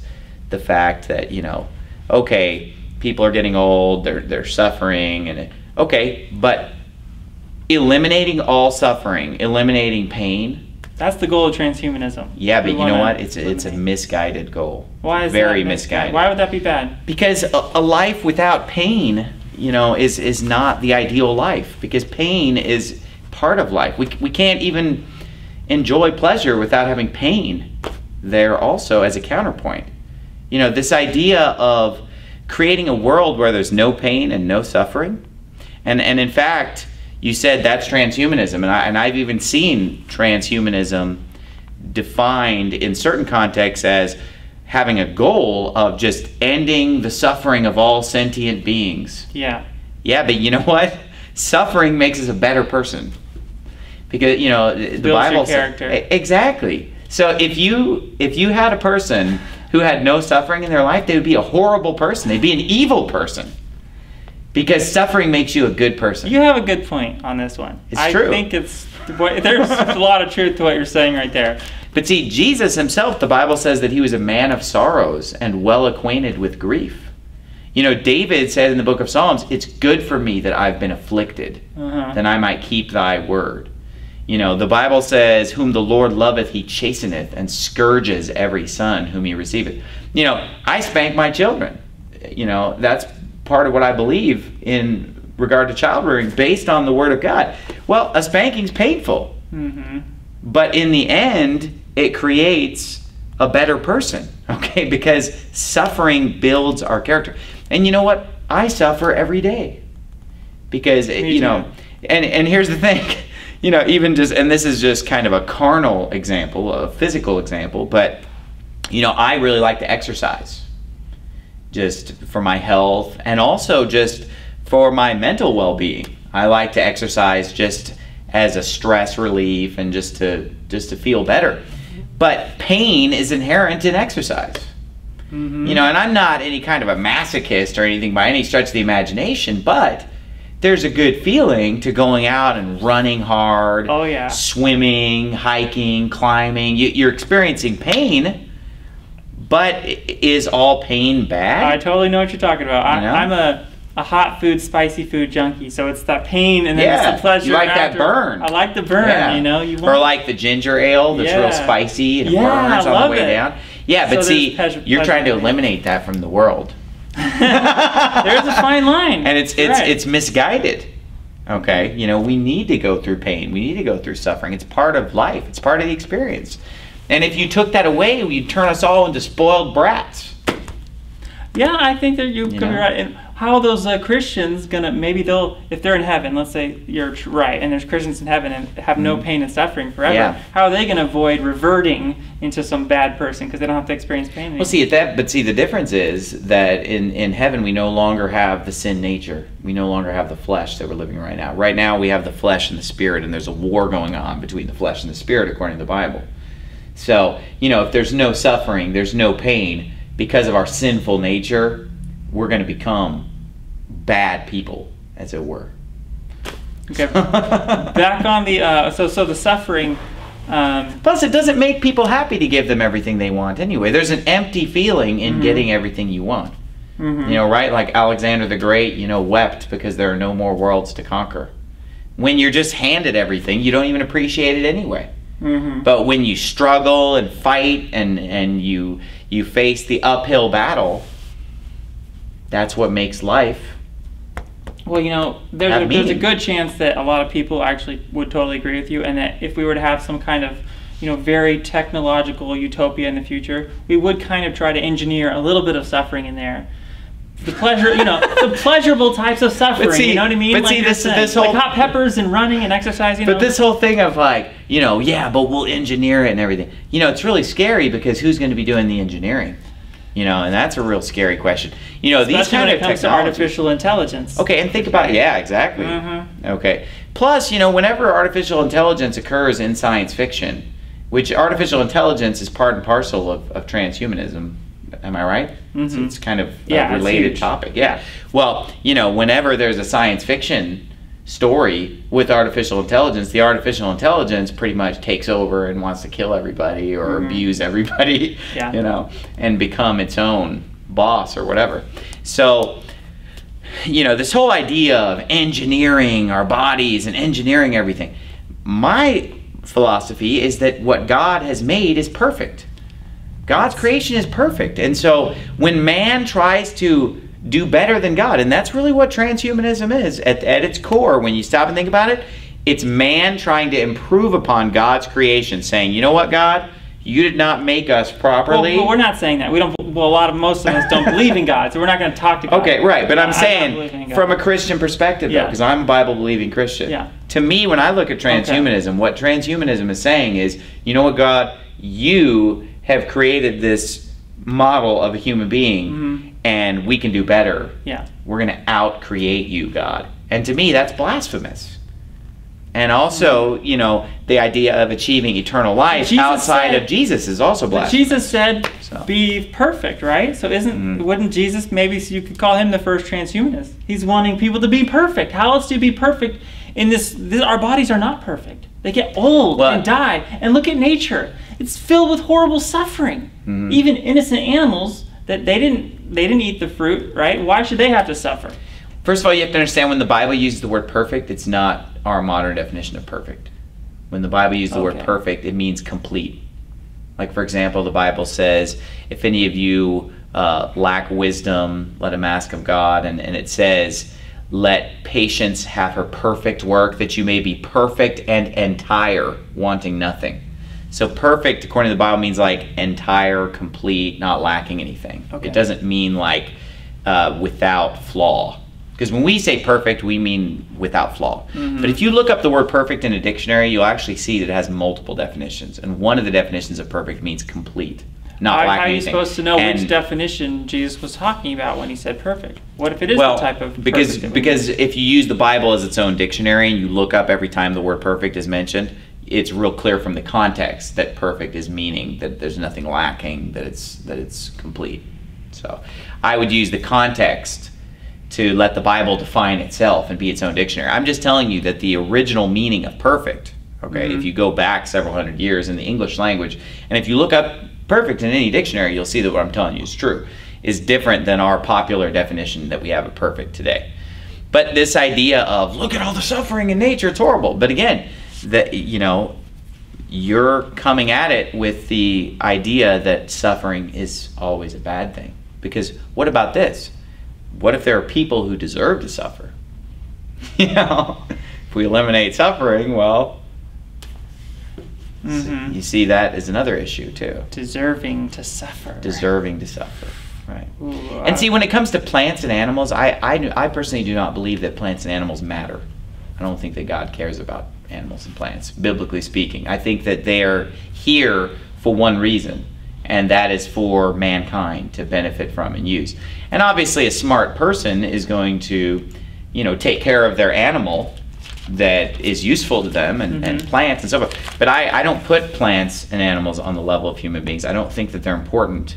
A: the fact that you know okay people are getting old they're they're suffering and it, okay but eliminating all suffering eliminating pain.
B: That's the goal of transhumanism.
A: Yeah but
B: We
A: you know what? It's a, it's a misguided goal.
B: Why is
A: very
B: that?
A: Misguided.
B: why would that be bad?
A: Because a, a life without pain you know is is not the ideal life because pain is part of life. We, we can't even enjoy pleasure without having pain there also as a counterpoint you know this idea of creating a world where there's no pain and no suffering. And and in fact you said that's transhumanism. And, I, and i've even seen transhumanism defined in certain contexts as having a goal of just ending the suffering of all sentient beings.
B: Yeah.
A: Yeah but you know what? Suffering makes us a better person. Because you know the
B: Builds
A: bible says-
B: character.
A: Exactly. So if you if you had a person who had no suffering in their life they would be a horrible person they'd be an evil person because suffering makes you a good person
B: You have a good point on this one.
A: It's
B: I
A: true.
B: think it's there's a lot of truth to what you're saying right there.
A: But see, Jesus himself, the Bible says that he was a man of sorrows and well acquainted with grief. You know, David said in the book of Psalms, It's good for me that I've been afflicted,
B: Uh-huh.
A: that I might keep thy word. You know, the Bible says, Whom the Lord loveth, he chasteneth, and scourges every son whom he receiveth. You know, I spank my children. You know, that's part of what I believe in regard to child rearing based on the word of God. Well, a spanking's painful.
B: hmm
A: But in the end, it creates a better person, okay? Because suffering builds our character. And you know what? I suffer every day. Because,
B: Me
A: you know, and, and here's the thing, you know, even just, and this is just kind of a carnal example, a physical example, but, you know, I really like to exercise just for my health and also just for my mental well-being. I like to exercise just as a stress relief and just to just to feel better. But pain is inherent in exercise.
B: hmm
A: You know, and I'm not any kind of a masochist or anything by any stretch of the imagination, but there's a good feeling to going out and running hard,
B: Oh, yeah.
A: swimming, hiking, climbing. You, you're experiencing pain, but is all pain bad?
B: I totally know what you're talking about. I,
A: You know?
B: I'm a, a hot food, spicy food junkie, so it's that pain and then
A: Yeah,
B: it's the pleasure.
A: you like that
B: after.
A: burn.
B: I like the burn.
A: Yeah.
B: You know, you
A: or like the ginger ale that's real spicy and
B: Yeah,
A: burns on the way
B: it.
A: down. Yeah, but
B: there's
A: see,
B: pleasure-
A: you're trying to eliminate that from the world.
B: There's a fine line.
A: and it's
B: You're
A: it's
B: right.
A: it's misguided. Okay, you know we need to go through pain. We need to go through suffering. It's part of life. It's part of the experience. And if you took that away, you'd turn us all into spoiled brats.
B: Yeah, I think that you,
A: You
B: could be right. And how are those uh, Christians gonna maybe they'll if they're in heaven, let's say you're right, and there's Christians in heaven and have no
A: Mhm.
B: pain and suffering forever.
A: Yeah.
B: How are they gonna avoid reverting into some bad person because they don't have to experience pain? anymore?
A: Well, see, that, but see, the difference is that in, in heaven we no longer have the sin nature. We no longer have the flesh that we're living right now. Right now we have the flesh and the spirit, and there's a war going on between the flesh and the spirit, according to the Bible. So, you know, if there's no suffering, there's no pain, because of our sinful nature, we're going to become bad people, as it were.
B: Okay. Back on the uh, so so the suffering. Um,
A: Plus, it doesn't make people happy to give them everything they want anyway. There's an empty feeling in
B: Mhm.
A: getting everything you want.
B: mhm.
A: You know, right? Like Alexander the Great, you know, wept because there are no more worlds to conquer. When you're just handed everything, you don't even appreciate it anyway.
B: Mhm.
A: But when you struggle and fight and and you you face the uphill battle, that's what makes life.
B: Well, you know, there's a, there's a good chance that a lot of people actually would totally agree with you, and that if we were to have some kind of, you know, very technological utopia in the future, we would kind of try to engineer a little bit of suffering in there. The pleasure, you know, the pleasurable types of suffering.
A: see-
B: you know what I mean?
A: but
B: like
A: see, this- this whole-
B: like hot peppers and running and exercising.
A: But this whole thing of like, you know, yeah, but we'll engineer it and everything. You know, it's really scary because who's going to be doing the engineering? You know, and that's a real scary question. You know, these
B: especially
A: kind
B: when
A: of
B: comes artificial intelligence.
A: Okay, and think about yeah, exactly.
B: Mhm.
A: Okay. Plus, you know, whenever artificial intelligence occurs in science fiction, which artificial intelligence is part and parcel of, of transhumanism, am I right? It's,
B: Mhm.
A: it's kind of
B: Yeah,
A: a related topic. Yeah. Well, you know, whenever there's a science fiction story with artificial intelligence, the artificial intelligence pretty much takes over and wants to kill everybody or
B: Mhm.
A: abuse everybody,
B: Yeah.
A: you know, and become its own boss or whatever. So, you know, this whole idea of engineering our bodies and engineering everything. My philosophy is that what God has made is perfect. God's creation is perfect. And so when man tries to do better than God, and that's really what transhumanism is at, at its core, when you stop and think about it, it's man trying to improve upon God's creation, saying, you know what, God? You did not make us properly.
B: well, we're not saying that. We don't. Well, a lot of most of us don't believe in God, so we're not going to talk to God.
A: Okay, right, but I'm saying from a Christian perspective, though, because I'm a Bible believing Christian.
B: Yeah.
A: To me, when I look at transhumanism, what transhumanism is saying is, you know what, God, you have created this model of a human being,
B: Mhm.
A: And we can do better.
B: Yeah.
A: We're going to out create you, God. And to me, that's blasphemous. And also, you know, the idea of achieving eternal life
B: Jesus
A: outside
B: said-
A: of Jesus is also blasphemous.
B: Jesus said,
A: So.
B: "Be perfect," right? So isn't
A: Mhm.
B: wouldn't Jesus maybe you could call him the first transhumanist? He's wanting people to be perfect. How else do you be perfect in this? this our bodies are not perfect. They get old
A: Well-
B: and die. And look at nature; it's filled with horrible suffering.
A: Mhm.
B: Even innocent animals that they didn't they didn't eat the fruit, right? Why should they have to suffer?
A: First of all, you have to understand when the Bible uses the word perfect, it's not our modern definition of perfect. When the Bible uses the word perfect, it means complete. Like, for example, the Bible says, if any of you uh, lack wisdom, let him ask of God. And, and it says, let patience have her perfect work, that you may be perfect and entire, wanting nothing. So, perfect, according to the Bible, means like entire, complete, not lacking anything.
B: Okay.
A: It doesn't mean like uh, without flaw. Because when we say perfect, we mean without flaw.
B: Mhm.
A: But if you look up the word perfect in a dictionary, you'll actually see that it has multiple definitions. And one of the definitions of perfect means complete, not
B: How, how are you
A: anything.
B: supposed to know which definition Jesus was talking about when he said perfect? What if it is
A: well,
B: the type of
A: because because if you use the Bible as its own dictionary and you look up every time the word perfect is mentioned, it's real clear from the context that perfect is meaning that there's nothing lacking, that it's that it's complete. So, I would use the context to let the Bible define itself and be its own dictionary. I'm just telling you that the original meaning of perfect, okay,
B: Mhm.
A: if you go back several hundred years in the English language, and if you look up perfect in any dictionary, you'll see that what I'm telling you is true, is different than our popular definition that we have of perfect today. But this idea of look at all the suffering in nature, it's horrible. But again, that you know, you're coming at it with the idea that suffering is always a bad thing. Because what about this? What if there are people who deserve to suffer? you know, if we eliminate suffering, well,
B: Mhm.
A: you see that is another issue too.
B: deserving to suffer.
A: Deserving to suffer. Right.
B: Ooh,
A: And
B: uh,
A: see, when it comes to plants and animals, I, I, I personally do not believe that plants and animals matter. I don't think that God cares about animals and plants, biblically speaking. I think that they are here for one reason, and that is for mankind to benefit from and use. And obviously, a smart person is going to, you know, take care of their animal that is useful to them and, and
B: Mhm.
A: plants and so forth. But I, I don't put plants and animals on the level of human beings. I don't think that they're important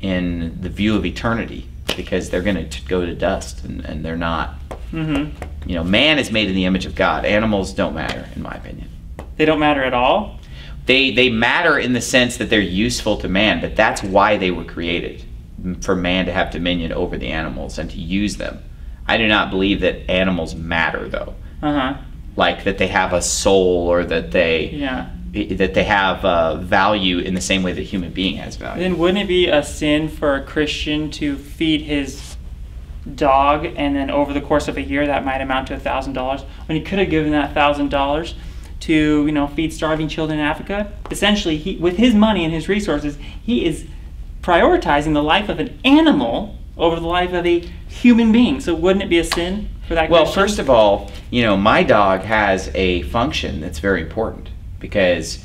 A: in the view of eternity because they're going to go to dust and, and they're not.
B: mhm.
A: You know, man is made in the image of God. Animals don't matter, in my opinion.
B: They don't matter at all.
A: They, they matter in the sense that they're useful to man, but that's why they were created for man to have dominion over the animals and to use them. I do not believe that animals matter, though.
B: Uh huh.
A: Like that they have a soul or that they
B: Yeah.
A: That they have uh, value in the same way that a human being has value.
B: Then wouldn't it be a sin for a Christian to feed his dog and then over the course of a year that might amount to a thousand dollars when he could have given that thousand dollars to you know feed starving children in Africa? Essentially, he with his money and his resources, he is prioritizing the life of an animal over the life of a human being. So wouldn't it be a sin for that?
A: Well,
B: Christian?
A: first of all, you know, my dog has a function that's very important because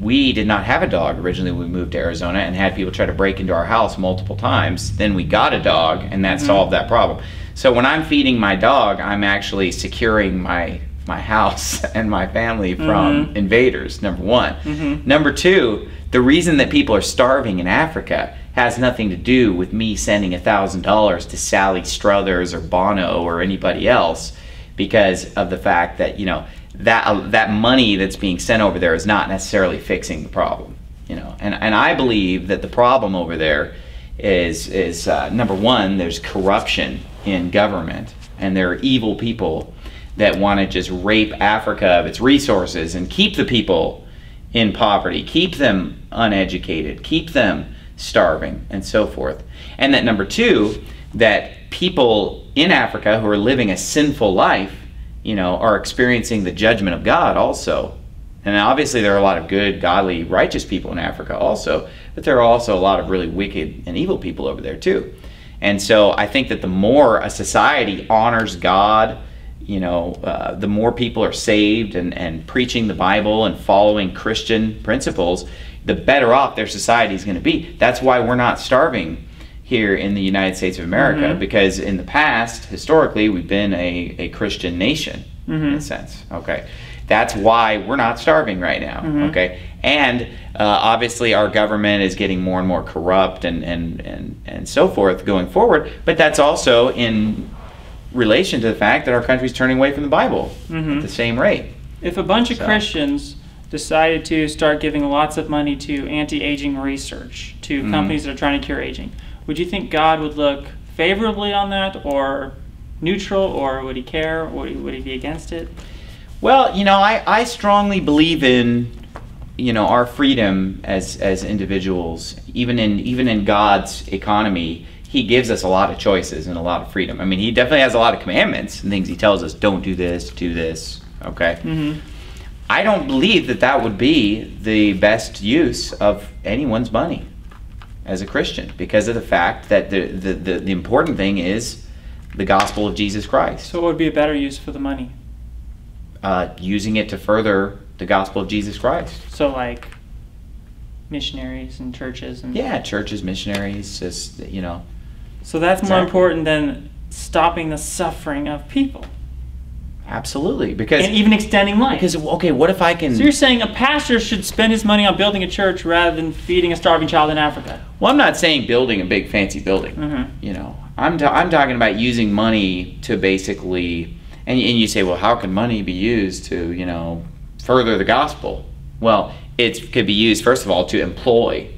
A: we did not have a dog originally when we moved to Arizona and had people try to break into our house multiple times. Then we got a dog and that
B: Mhm.
A: solved that problem. So when I'm feeding my dog, I'm actually securing my my house and my family from
B: Mhm.
A: invaders, number 1.
B: Mhm.
A: Number 2, the reason that people are starving in Africa has nothing to do with me sending $1,000 to Sally Struthers or Bono or anybody else because of the fact that, you know, that uh, that money that's being sent over there is not necessarily fixing the problem, you know. And and I believe that the problem over there is is uh, number one, there's corruption in government, and there are evil people that want to just rape Africa of its resources and keep the people in poverty, keep them uneducated, keep them starving, and so forth. And that number two, that people in Africa who are living a sinful life, you know, are experiencing the judgment of God also. And obviously, there are a lot of good, godly, righteous people in Africa also, but there are also a lot of really wicked and evil people over there too. And so I think that the more a society honors God, you know, uh, the more people are saved and, and preaching the Bible and following Christian principles, the better off their society is going to be. That's why we're not starving here in the United States of America,
B: Mhm.
A: because in the past, historically, we've been a, a Christian nation in a sense. Okay. That's why we're not starving right now.
B: Mhm.
A: Okay. And uh, obviously, our government is getting more and more corrupt and, and, and, and so forth going forward. But that's also in relation to the fact that our country's turning away from the Bible
B: Mhm.
A: at the same rate.
B: If a bunch of
A: So-
B: Christians decided to start giving lots of money to anti-aging research to
A: Mhm.
B: companies that are trying to cure aging, would you think God would look favorably on that, or neutral, or would He care, or would he, would he be against it?
A: Well, you know, I, I strongly believe in you know our freedom as as individuals, even in even in God's economy. He gives us a lot of choices and a lot of freedom. I mean, he definitely has a lot of commandments and things. He tells us, "Don't do this, do this." Okay.
B: Mm-hmm.
A: I don't believe that that would be the best use of anyone's money as a Christian because of the fact that the, the, the, the important thing is the gospel of Jesus Christ.
B: So, what would be a better use for the money?
A: Uh, using it to further the gospel of Jesus Christ.
B: So, like missionaries and churches, and
A: Yeah, churches, missionaries, just, you know.
B: So that's more important than stopping the suffering of people
A: Absolutely. Because,
B: and even extending life.
A: because okay, what if I can.
B: So you're saying a pastor should spend his money on building a church rather than feeding a starving child in Africa?
A: Well, I'm not saying building a big fancy building.
B: Mhm.
A: You know, I'm, ta- I'm talking about using money to basically, and, and you say, well, how can money be used to, you know, further the gospel? Well, it could be used, first of all, to employ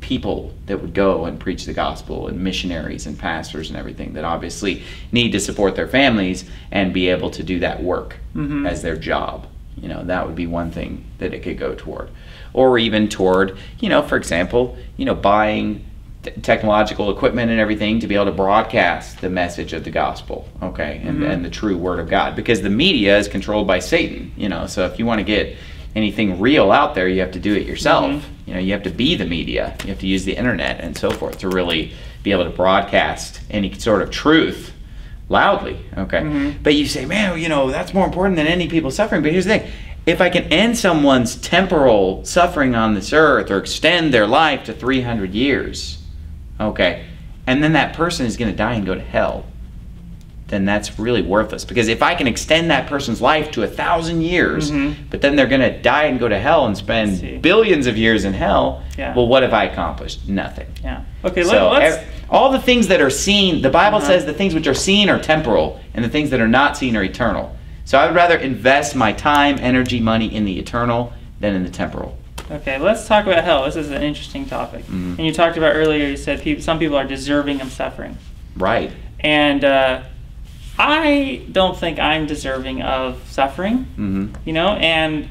A: people that would go and preach the gospel and missionaries and pastors and everything that obviously need to support their families and be able to do that work
B: Mhm.
A: as their job. You know, that would be one thing that it could go toward. Or even toward, you know, for example, you know, buying t- technological equipment and everything to be able to broadcast the message of the gospel, okay, and,
B: Mhm.
A: and the true word of God. Because the media is controlled by Satan, you know, so if you want to get anything real out there, you have to do it yourself.
B: Mhm.
A: You know, you have to be the media, you have to use the internet and so forth to really be able to broadcast any sort of truth loudly. Okay.
B: Mhm.
A: But you say, man, you know, that's more important than any people suffering. But here's the thing if I can end someone's temporal suffering on this earth or extend their life to 300 years, okay, and then that person is going to die and go to hell, then that's really worthless. Because if I can extend that person's life to a thousand years,
B: Mhm.
A: but then they're going to die and go to hell and spend billions of years in hell,
B: Yeah.
A: well, what have I accomplished? Nothing.
B: Yeah. Okay.
A: So
B: let, us
A: ev- all the things that are seen, the Bible
B: Uh-huh.
A: says the things which are seen are temporal, and the things that are not seen are eternal. So I would rather invest my time, energy, money in the eternal than in the temporal.
B: Okay, let's talk about hell. This is an interesting topic.
A: Mhm.
B: And you talked about earlier. You said people, some people are deserving of suffering,
A: Right.
B: and uh, I don't think I'm deserving of suffering.
A: hmm
B: You know, and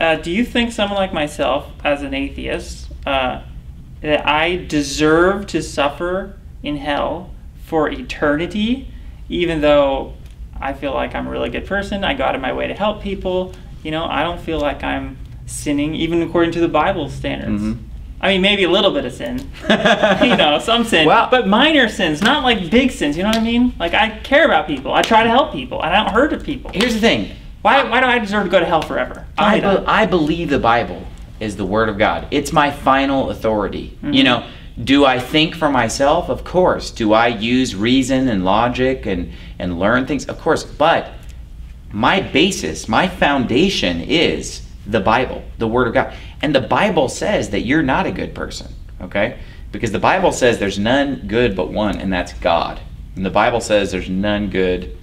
B: uh, do you think someone like myself, as an atheist, uh, that I deserve to suffer in hell for eternity, even though I feel like I'm a really good person, I go out of my way to help people. You know, I don't feel like I'm sinning, even according to the Bible standards.
A: Mhm.
B: I mean, maybe a little bit of sin, you know, some sin,
A: Well-
B: but minor sins, not like big sins. You know what I mean? Like I care about people, I try to help people, I don't hurt people.
A: Here's the thing.
B: Why, why do I deserve to go to hell forever?
A: I, be- I believe the Bible is the Word of God. It's my final authority. You
B: Mhm.
A: know, do I think for myself? Of course. Do I use reason and logic and, and learn things? Of course. But my basis, my foundation is the Bible, the Word of God. And the Bible says that you're not a good person, okay? Because the Bible says there's none good but one, and that's God. And the Bible says there's none good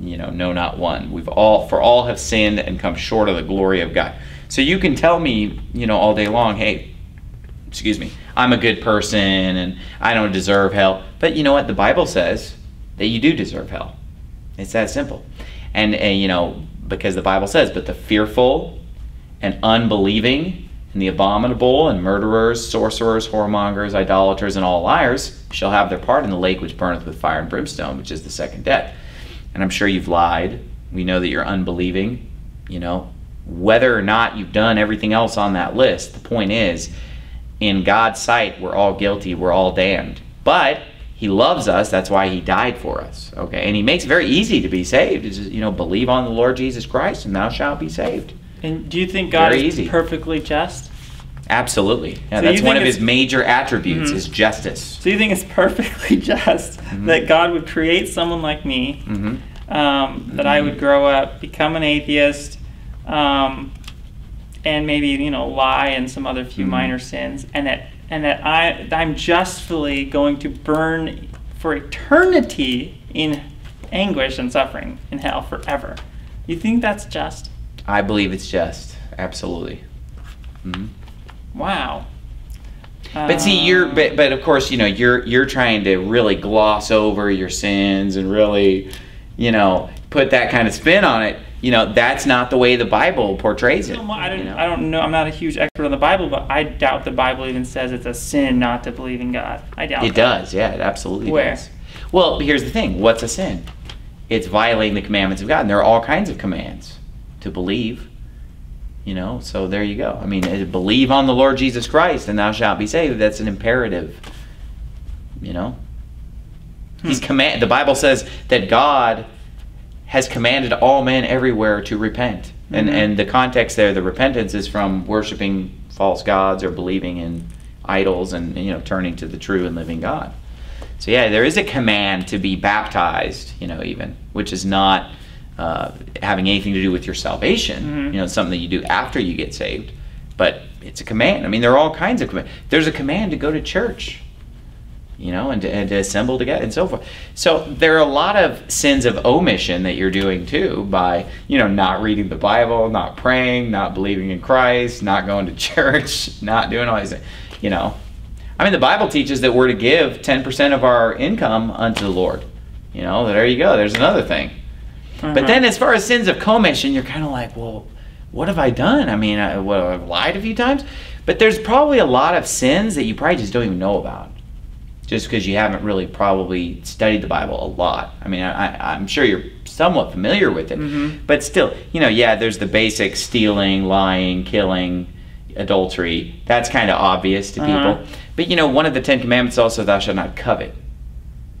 A: you know, no, not one. We've all, for all have sinned and come short of the glory of God. So you can tell me, you know, all day long, hey, excuse me, I'm a good person and I don't deserve hell. But you know what? The Bible says that you do deserve hell. It's that simple. And, and you know, because the Bible says, but the fearful and unbelieving and the abominable and murderers, sorcerers, whoremongers, idolaters, and all liars shall have their part in the lake which burneth with fire and brimstone, which is the second death. And I'm sure you've lied. We know that you're unbelieving. You know, whether or not you've done everything else on that list, the point is, in God's sight, we're all guilty, we're all damned. But He loves us, that's why He died for us. Okay, and He makes it very easy to be saved. Is you know, believe on the Lord Jesus Christ, and thou shalt be saved.
B: And do you think God
A: Very
B: is
A: easy.
B: perfectly just?
A: Absolutely. Yeah,
B: So
A: that's one of His major attributes
B: Mhm.
A: is justice.
B: So you think it's perfectly just
A: Mhm.
B: that God would create someone like me,
A: hmm
B: um, that I would grow up, become an atheist, um, and maybe you know lie and some other few
A: Mhm.
B: minor sins, and that and that I I'm justly going to burn for eternity in anguish and suffering in hell forever. You think that's just?
A: I believe it's just. Absolutely. hmm
B: Wow.
A: But see, you're
B: Um,
A: but, but of course, you know, you're you're trying to really gloss over your sins and really, you know, put that kind of spin on it. You know, that's not the way the Bible portrays it.
B: I don't,
A: you know?
B: I don't know. I'm not a huge expert on the Bible, but I doubt the Bible even says it's a sin not to believe in God. I doubt
A: It
B: that.
A: does, yeah, it absolutely
B: Where?
A: does. Well, here's the thing: what's a sin? It's violating the commandments of God, and there are all kinds of commands to believe. You know, so there you go. I mean, uh, believe on the Lord Jesus Christ, and thou shalt be saved. That's an imperative. You know, He's
B: Hmm.
A: command. The Bible says that God has commanded all men everywhere to repent, and
B: Mhm.
A: and the context there, the repentance is from worshiping false gods or believing in idols, and you know, turning to the true and living God. So yeah, there is a command to be baptized. You know, even which is not uh, having anything to do with your salvation.
B: Mhm.
A: You know, it's something that you do after you get saved, but it's a command. I mean, there are all kinds of commands. There's a command to go to church you know, and to, and to assemble together and so forth. So there are a lot of sins of omission that you're doing too by, you know, not reading the Bible, not praying, not believing in Christ, not going to church, not doing all these things, you know. I mean, the Bible teaches that we're to give 10% of our income unto the Lord. You know, there you go. There's another thing.
B: Uh-huh.
A: But then as far as sins of commission, you're kind of like, well, what have I done? I mean, I, what, I've lied a few times. But there's probably a lot of sins that you probably just don't even know about just because you haven't really probably studied the Bible a lot. I mean, I, I'm sure you're somewhat familiar with it,
B: Mhm.
A: but still, you know, yeah, there's the basic stealing, lying, killing, adultery. That's kind of obvious to
B: Uh-huh.
A: people. But you know, one of the Ten Commandments also thou shalt not covet,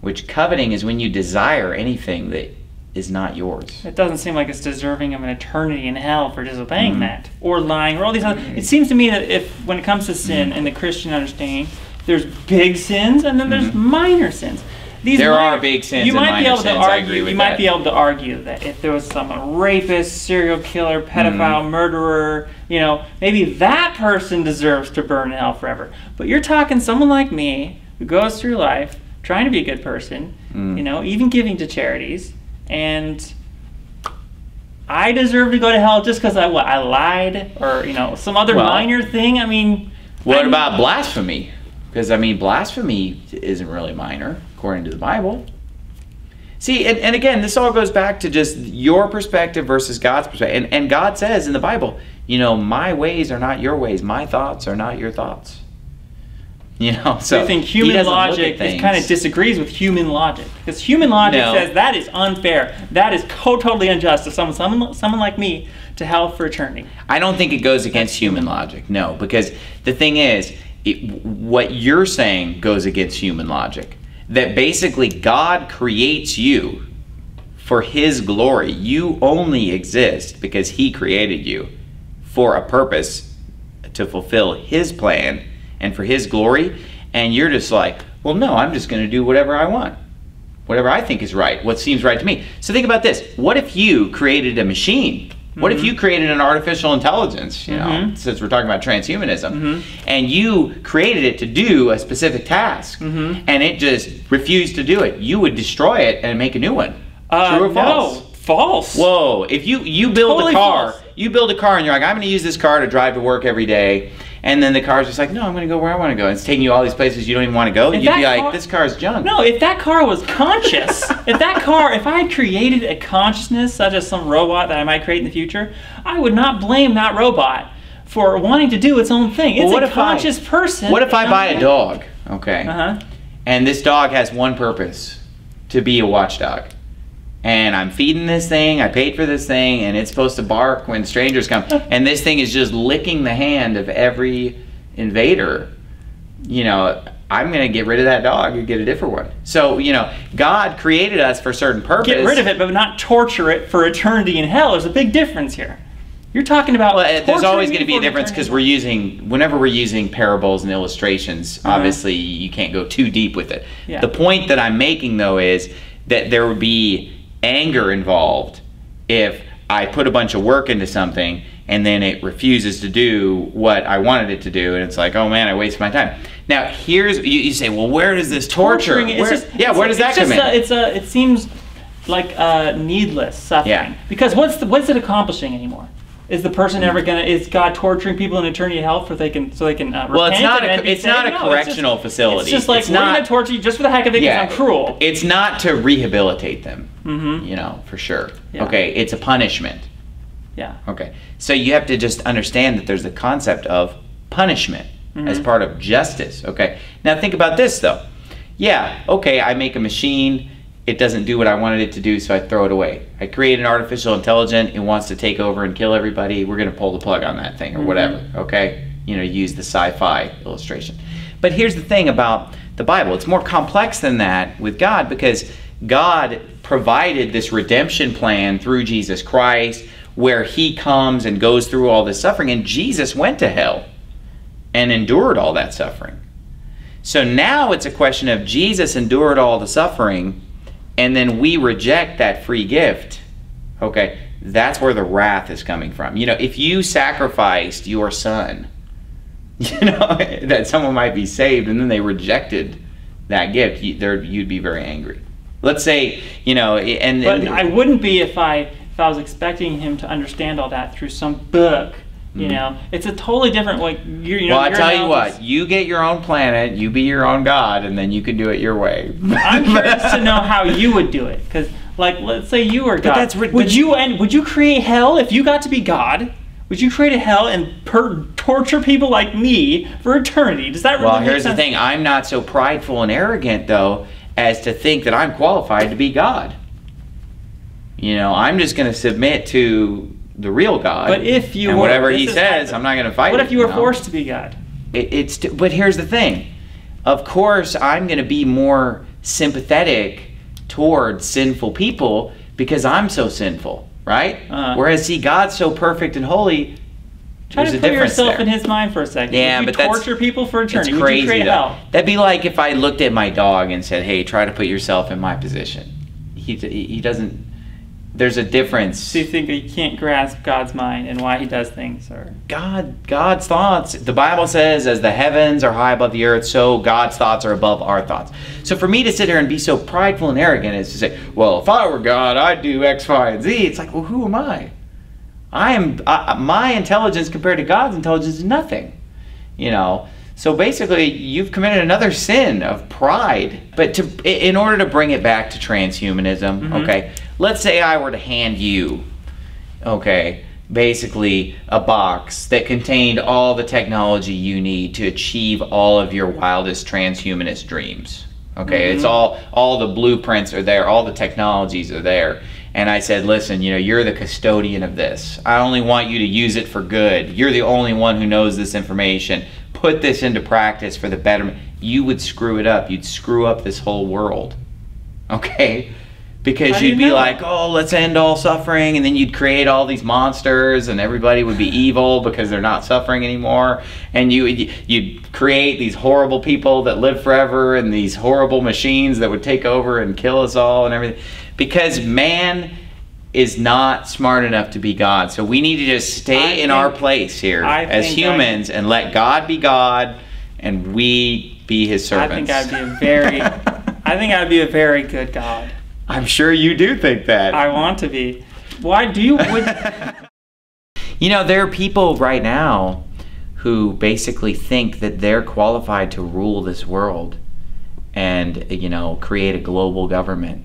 A: which coveting is when you desire anything that is not yours.
B: It doesn't seem like it's deserving of an eternity in hell for disobeying
A: Mhm.
B: that or lying or all these other. It seems to me that if when it comes to sin in the Christian understanding, there's big sins and then there's
A: Mhm.
B: minor sins. These
A: There
B: minor-
A: are big sins
B: You
A: and
B: might be able to
A: sins, I
B: argue. you might
A: that.
B: be able to argue that if there was some rapist, serial killer, pedophile,
A: Mm-hmm.
B: murderer, you know, maybe that person deserves to burn in hell forever. But you're talking someone like me who goes through life trying to be a good person,
A: Mm.
B: you know, even giving to charities, and I deserve to go to hell just because I what I lied or you know some other
A: Well-
B: minor thing. I mean,
A: What
B: I'm-
A: about blasphemy? Because I mean, blasphemy isn't really minor according to the Bible. See, and, and again, this all goes back to just your perspective versus God's perspective. And, and God says in the Bible, you know, my ways are not your ways, my thoughts are not your thoughts. You know, so
B: I think human
A: doesn't look at
B: logic is kind of disagrees with human logic because human logic
A: No.
B: says that is unfair. That is co- totally unjust to someone, someone, someone like me to hell for eternity.
A: I don't think it goes against human logic. No, because the thing is, it, what you're saying goes against human logic. That basically God creates you for His glory. You only exist because He created you for a purpose to fulfill His plan and for His glory. And you're just like, well, no, I'm just going to do whatever I want. Whatever I think is right, what seems right to me. So think about this. What if you created a machine? What if you created an artificial intelligence, you know,
B: Mhm.
A: since we're talking about transhumanism,
B: Mhm.
A: and you created it to do a specific task,
B: Mhm.
A: and it just refused to do it? You would destroy it and make a new one.
B: Uh,
A: True or false?
B: No, false.
A: Whoa! If you you build
B: Totally
A: a car,
B: false.
A: you build a car, and you're like, I'm going to use this car to drive to work every day, and then the car's just like, No, I'm going to go where I want to go. It's taking you all these places you don't even want to go.
B: If
A: You'd be like,
B: car-
A: This car's junk.
B: No, if that car was conscious, if that car, if I had created a consciousness such as some robot that I might create in the future, I would not blame that robot for wanting to do its own thing. It's
A: Well, what
B: a
A: if I-
B: conscious person.
A: What if I buy a dog? Okay.
B: Uh huh.
A: and this dog has one purpose to be a watchdog and i'm feeding this thing i paid for this thing and it's supposed to bark when strangers come and this thing is just licking the hand of every invader you know i'm going to get rid of that dog and get a different one so you know god created us for a certain purpose
B: Get rid of it, but not torture it for eternity in hell. There's a big difference here. You're talking about.
A: Well, there's always going to be a difference because we're using, whenever we're using parables and illustrations,
B: Uh-huh.
A: obviously you can't go too deep with it.
B: Yeah.
A: The point that I'm making though is that there would be anger involved if I put a bunch of work into something and then it refuses to do what I wanted it to do, and it's like, oh man, I wasted my time. Now here's you, you say, well, where does this torture?
B: torturing.
A: Where-
B: just,
A: yeah, where does that
B: it's
A: come in?
B: A, it's a. It seems like uh, needless suffering.
A: Yeah.
B: Because what's the, what's it accomplishing anymore? Is the person ever gonna? Is God torturing people in eternity hell for they can so they can uh,
A: Well, it's not a- it's not a
B: No, it's
A: correctional
B: just-
A: facility.
B: It's just like
A: It's
B: we're
A: not-
B: gonna torture you just for the heck of it because I'm cruel.
A: It's not to rehabilitate them,
B: mm-hmm.
A: you know, for sure.
B: Yeah.
A: Okay, it's a punishment.
B: Yeah.
A: Okay. So you have to just understand that there's the concept of punishment as
B: Mhm.
A: part of justice. Okay. Now think about this though. Yeah, okay, I make a machine, it doesn't do what I wanted it to do, so I throw it away. I create an artificial intelligence, it wants to take over and kill everybody, we're gonna pull the plug on that thing or
B: Mhm.
A: whatever. Okay? You know, use the sci-fi illustration. But here's the thing about the Bible. It's more complex than that with God because God provided this redemption plan through Jesus Christ where he comes and goes through all this suffering and Jesus went to hell and endured all that suffering. So now it's a question of Jesus endured all the suffering and then we reject that free gift. Okay? That's where the wrath is coming from. You know, if you sacrificed your son, you know, that someone might be saved and then they rejected that gift, you, there, you'd be very angry. Let's say, you know, and,
B: But
A: and
B: I wouldn't be if I if I was expecting him to understand all that through some book. You
A: Mhm.
B: know, it's a totally different like you're, you know.
A: well, I tell you what, you get your own planet, you be your own God, and then you can do it your way.
B: I'm curious to know how you would do it, because like let's say you were God.
A: that's ri-
B: would
A: but-
B: you and would you create hell if you got to be God? Would you create a hell and per- torture people like me for eternity? Does that really
A: Well,
B: make
A: here's the thing. I'm not so prideful and arrogant, though, as to think that I'm qualified to be God. You know, I'm just going to submit to the real God.
B: But if you
A: and
B: were-
A: whatever he says, I'm not going to fight.
B: What
A: it,
B: if you were
A: know?
B: forced to be God?
A: It, it's but here's the thing. Of course, I'm going to be more sympathetic towards sinful people because I'm so sinful, right?
B: Uh-huh.
A: Whereas, see, God's so perfect and holy.
B: Try to put yourself
A: there.
B: in his mind for a second.
A: Yeah,
B: Would you
A: but that's-
B: torture people for
A: It's
B: eternity. Would
A: crazy.
B: you hell?
A: That'd be like if I looked at my dog and said, "Hey, try to put yourself in my position." He he doesn't. There's a difference.
B: So you think that you can't grasp God's mind and why He does things, or
A: God, God's thoughts. The Bible says, "As the heavens are high above the earth, so God's thoughts are above our thoughts." So for me to sit here and be so prideful and arrogant is to say, "Well, if I were God, I'd do X, Y, and Z." It's like, well, who am I? I am. I, my intelligence compared to God's intelligence is nothing. You know. So basically, you've committed another sin of pride. But to, in order to bring it back to transhumanism,
B: Mhm.
A: okay, let's say I were to hand you okay, basically a box that contained all the technology you need to achieve all of your wildest transhumanist dreams. Okay, it's
B: Mhm.
A: all all the blueprints are there, all the technologies are there. And I said, "Listen, you know, you're the custodian of this. I only want you to use it for good. You're the only one who knows this information. Put this into practice for the betterment." You would screw it up. You'd screw up this whole world. Okay? Because you'd
B: you
A: be
B: know?
A: like, oh, let's end all suffering, and then you'd create all these monsters, and everybody would be evil because they're not suffering anymore, and you you'd create these horrible people that live forever, and these horrible machines that would take over and kill us all, and everything, because man is not smart enough to be God. So we need to just stay
B: I
A: in our place here as
B: think I-
A: humans and let God be God, and we be His servants.
B: I think I'd be a very, I think I'd be a very good God.
A: I'm sure you do think that.
B: I want to be. Why do you? Would,
A: you know, there are people right now who basically think that they're qualified to rule this world and, you know, create a global government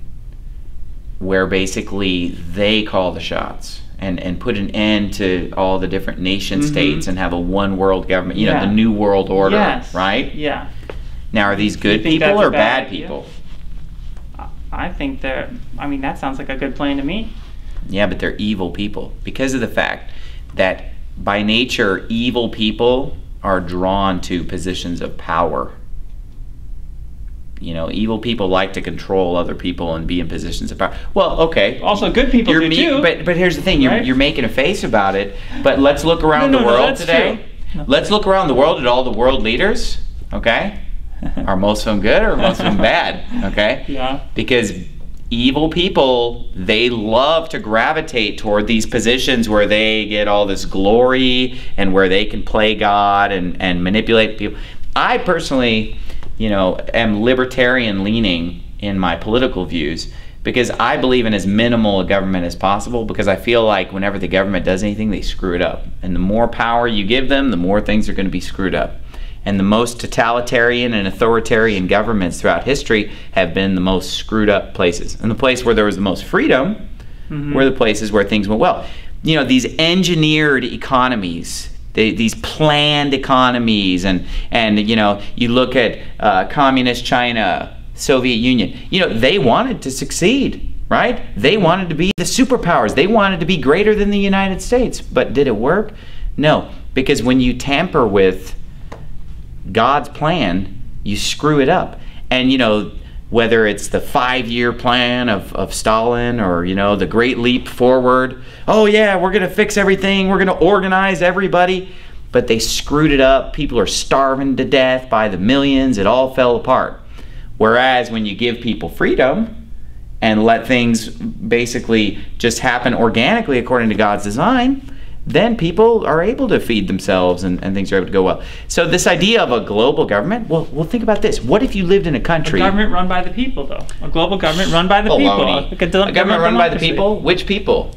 A: where basically they call the shots and, and put an end to all the different nation
B: Mhm.
A: states and have a one world government, you know, the new world order,
B: yes.
A: right?
B: Yeah.
A: Now, are these good people or
B: bad
A: bad
B: idea?
A: people?
B: I think they're. I mean, that sounds like a good plan to me.
A: Yeah, but they're evil people because of the fact that by nature, evil people are drawn to positions of power. You know, evil people like to control other people and be in positions of power. Well, okay.
B: Also, good people
A: You're
B: do
A: me-
B: too.
A: but but here's the thing: you're,
B: Right?
A: you're making a face about it. But let's look around
B: No,
A: the
B: no, no,
A: world
B: that's
A: today. Let's look around the world at all the world leaders. Okay, are most of them good or most of them bad? Okay
B: yeah.
A: because evil people they love to gravitate toward these positions where they get all this glory and where they can play god and, and manipulate people i personally you know am libertarian leaning in my political views because i believe in as minimal a government as possible because i feel like whenever the government does anything they screw it up and the more power you give them the more things are going to be screwed up and the most totalitarian and authoritarian governments throughout history have been the most screwed up places. And the place where there was the most freedom
B: Mhm.
A: were the places where things went well. You know, these engineered economies, they, these planned economies, and, and, you know, you look at uh, communist China, Soviet Union, you know, they wanted to succeed. Right? They wanted to be the superpowers. They wanted to be greater than the United States. But did it work? No. Because when you tamper with God's plan, you screw it up. And you know, whether it's the five year plan of, of Stalin or, you know, the great leap forward, oh yeah, we're gonna fix everything, we're gonna organize everybody. But they screwed it up. People are starving to death by the millions. It all fell apart. Whereas when you give people freedom and let things basically just happen organically according to God's design, then people are able to feed themselves and, and things are able to go well. So this idea of a global government, well, well think about this. What if you lived in a
B: A
A: country
B: government run by the people, though. A global government run by the oh, people.
A: Uh,
B: like a,
A: A,
B: de-
A: government run by the people? Which people?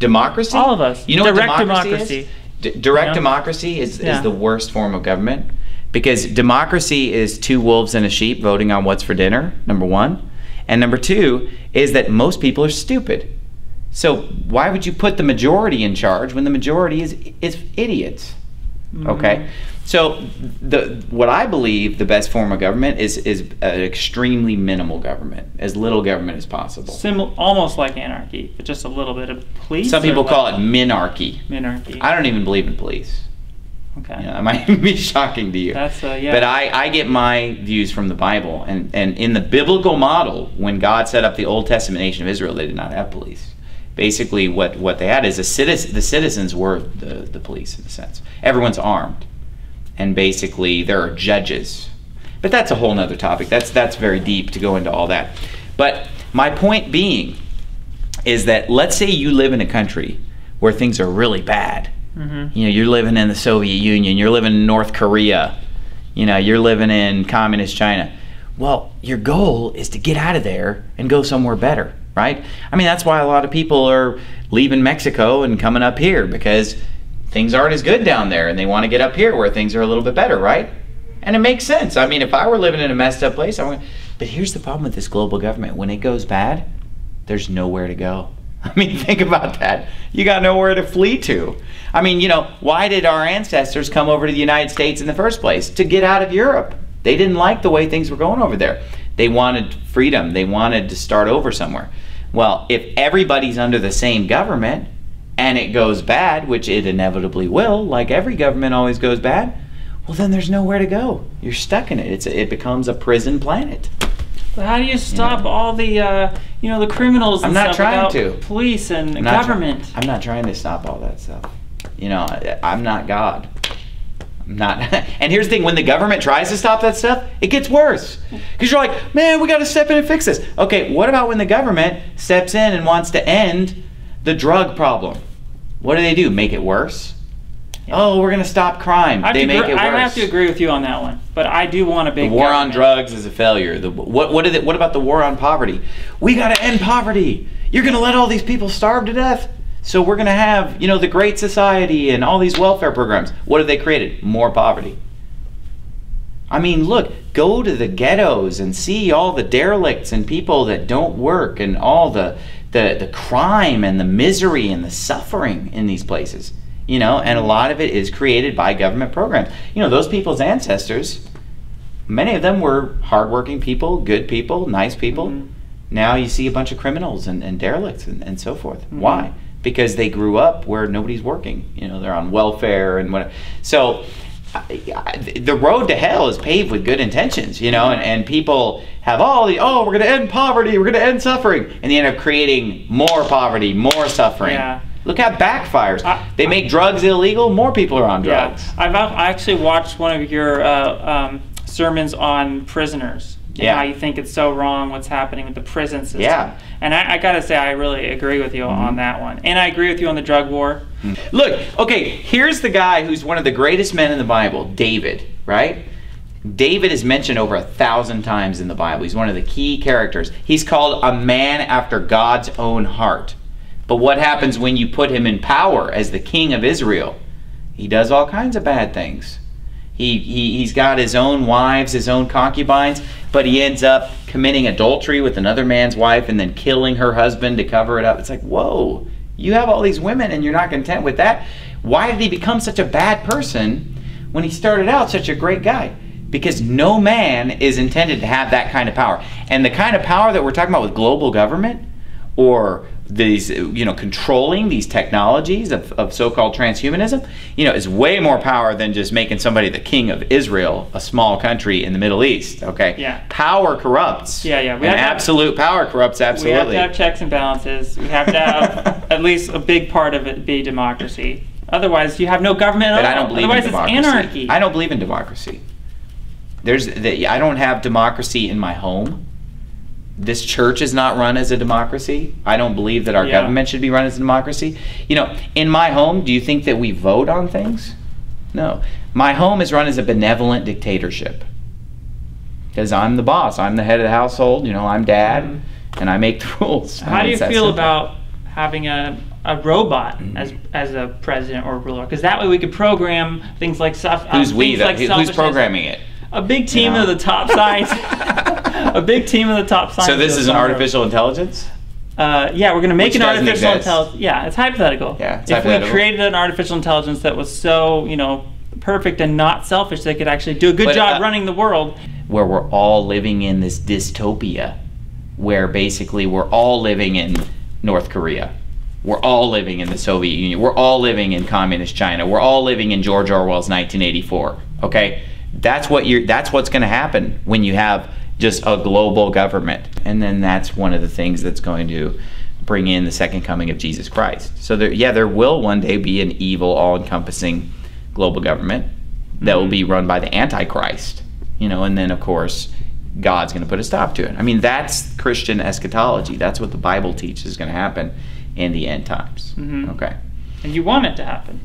A: Democracy?
B: All of us.
A: You know
B: Direct
A: what democracy,
B: democracy.
A: is? D- direct
B: Yeah.
A: democracy is,
B: Yeah.
A: is the worst form of government because democracy is two wolves and a sheep voting on what's for dinner, number one. And number two is that most people are stupid. So why would you put the majority in charge when the majority is is idiots? Okay, so the what I believe the best form of government is is an extremely minimal government, as little government as possible.
B: Sim- almost like anarchy, but just a little bit of police.
A: Some people call
B: like
A: it minarchy.
B: minarchy.
A: I don't even believe in police.
B: okay.
A: You know, that might be shocking to you.
B: That's uh, yeah.
A: But I, I get my views from the Bible. And, and in the biblical model, when God set up the Old Testament nation of Israel, they did not have police. Basically, what, what they had is a citizen, the citizens were the, the police in a sense. Everyone's armed. And basically, there are judges. But that's a whole nother topic. That's, that's very deep to go into all that. But my point being is that let's say you live in a country where things are really bad
B: hmm
A: you know you're living in the soviet union you're living in north korea you know you're living in communist china well your goal is to get out of there and go somewhere better right i mean that's why a lot of people are leaving mexico and coming up here because things aren't as good down there and they want to get up here where things are a little bit better right and it makes sense i mean if i were living in a messed up place i would but here's the problem with this global government when it goes bad there's nowhere to go. I mean, think about that. You got nowhere to flee to. I mean, you know, why did our ancestors come over to the United States in the first place? To get out of Europe. They didn't like the way things were going over there. They wanted freedom, they wanted to start over somewhere. Well, if everybody's under the same government and it goes bad, which it inevitably will, like every government always goes bad, well, then there's nowhere to go. You're stuck in it. It's it becomes a prison planet.
B: But how do you stop all the uh, you know the criminals and
A: I'm not
B: stuff
A: trying to.
B: police and
A: I'm
B: government?
A: I'm not trying to stop all that stuff. You know, I, I'm not God. I'm not. and here's the thing: when the government tries to stop that stuff, it gets worse. Because you're like, man, we got to step in and fix this. Okay, what about when the government steps in and wants to end the drug problem? What do they do? Make it worse? Oh, we're gonna stop crime.
B: I
A: they make it worse.
B: I have to agree with you on that one, but I do want a
A: The
B: big
A: war on drugs is a failure. The, what what, it, what about the war on poverty? We got to end poverty. You're going to let all these people starve to death. So we're going to have, you know, the Great Society and all these welfare programs. What have they created? More poverty. I mean, look, go to the ghettos and see all the derelicts and people that don't work and all the the, the crime and the misery and the suffering in these places. You know, and a lot of it is created by government programs. You know, those people's ancestors, many of them were hardworking people, good people, nice people.
B: Mhm.
A: Now you see a bunch of criminals and, and derelicts and, and so forth.
B: Mhm.
A: Why? Because they grew up where nobody's working. You know, they're on welfare and whatever. So I- I- the road to hell is paved with good intentions, you know, and, and people have all the, oh, we're going to end poverty, we're going to end suffering, and they end up creating more poverty, more suffering.
B: Yeah.
A: Look how it backfires.
B: I-
A: they make drugs illegal, more people are on drugs.
B: Yeah, I've I actually watched one of your uh, um, sermons on prisoners.
A: Yeah.
B: How you think it's so wrong what's happening with the prison system.
A: Yeah.
B: And I, I gotta say, I really agree with you on mm-hmm. that one. And I agree with you on the drug war. Mm.
A: Look, okay, here's the guy who's one of the greatest men in the Bible, David, right? David is mentioned over a thousand times in the Bible. He's one of the key characters. He's called a man after God's own heart. But what happens when you put him in power as the king of Israel? He does all kinds of bad things. He, he, he's got his own wives, his own concubines, but he ends up committing adultery with another man's wife and then killing her husband to cover it up. It's like, whoa, you have all these women and you're not content with that. Why did he become such a bad person when he started out such a great guy? Because no man is intended to have that kind of power. And the kind of power that we're talking about with global government or these you know controlling these technologies of, of so-called transhumanism you know is way more power than just making somebody the king of israel a small country in the middle east okay
B: Yeah.
A: power corrupts
B: Yeah, yeah, we
A: and
B: have to have-
A: absolute power corrupts absolutely.
B: We have to have checks and balances. We have to have at least a big part of it be democracy. Otherwise, you have no government at all.
A: i don't believe
B: Otherwise,
A: in democracy
B: it's anarchy.
A: i don't believe in democracy there's the, i don't have democracy in my home this church is not run as a democracy. I don't believe that our
B: Yeah.
A: government should be run as a democracy. You know, in my home, do you think that we vote on things? No. My home is run as a benevolent dictatorship. Because I'm the boss, I'm the head of the household, you know, I'm dad,
B: Mhm.
A: and I make the rules.
B: How do you feel
A: simple.
B: about having a, a robot as as a president or ruler? Because that way we could program things like stuff. um,
A: Who's we? though?
B: like
A: Who's programming it?
B: A big team
A: know?
B: of the top science. a big team of the top scientists.
A: So this is an artificial intelligence?
B: Uh, yeah, we're going to make
A: Which
B: an artificial intelligence. Yeah, it's hypothetical.
A: Yeah, it's
B: if
A: hypothetical.
B: we created an artificial intelligence that was so, you know, perfect and not selfish. They could actually do a good
A: But,
B: job
A: uh,
B: running the world.
A: where we're all living in this dystopia where basically we're all living in North Korea. We're all living in the Soviet Union. We're all living in communist China. We're all living in George Orwell's 1984. Okay? That's what you're that's what's going to happen when you have just a global government. And then that's one of the things that's going to bring in the second coming of Jesus Christ. So there yeah, there will one day be an evil all-encompassing global government that will be run by the antichrist you know and then of course god's going to put a stop to it i mean that's christian eschatology that's what the bible teaches is going to happen in the end times
B: Mhm.
A: okay
B: And you want it to happen.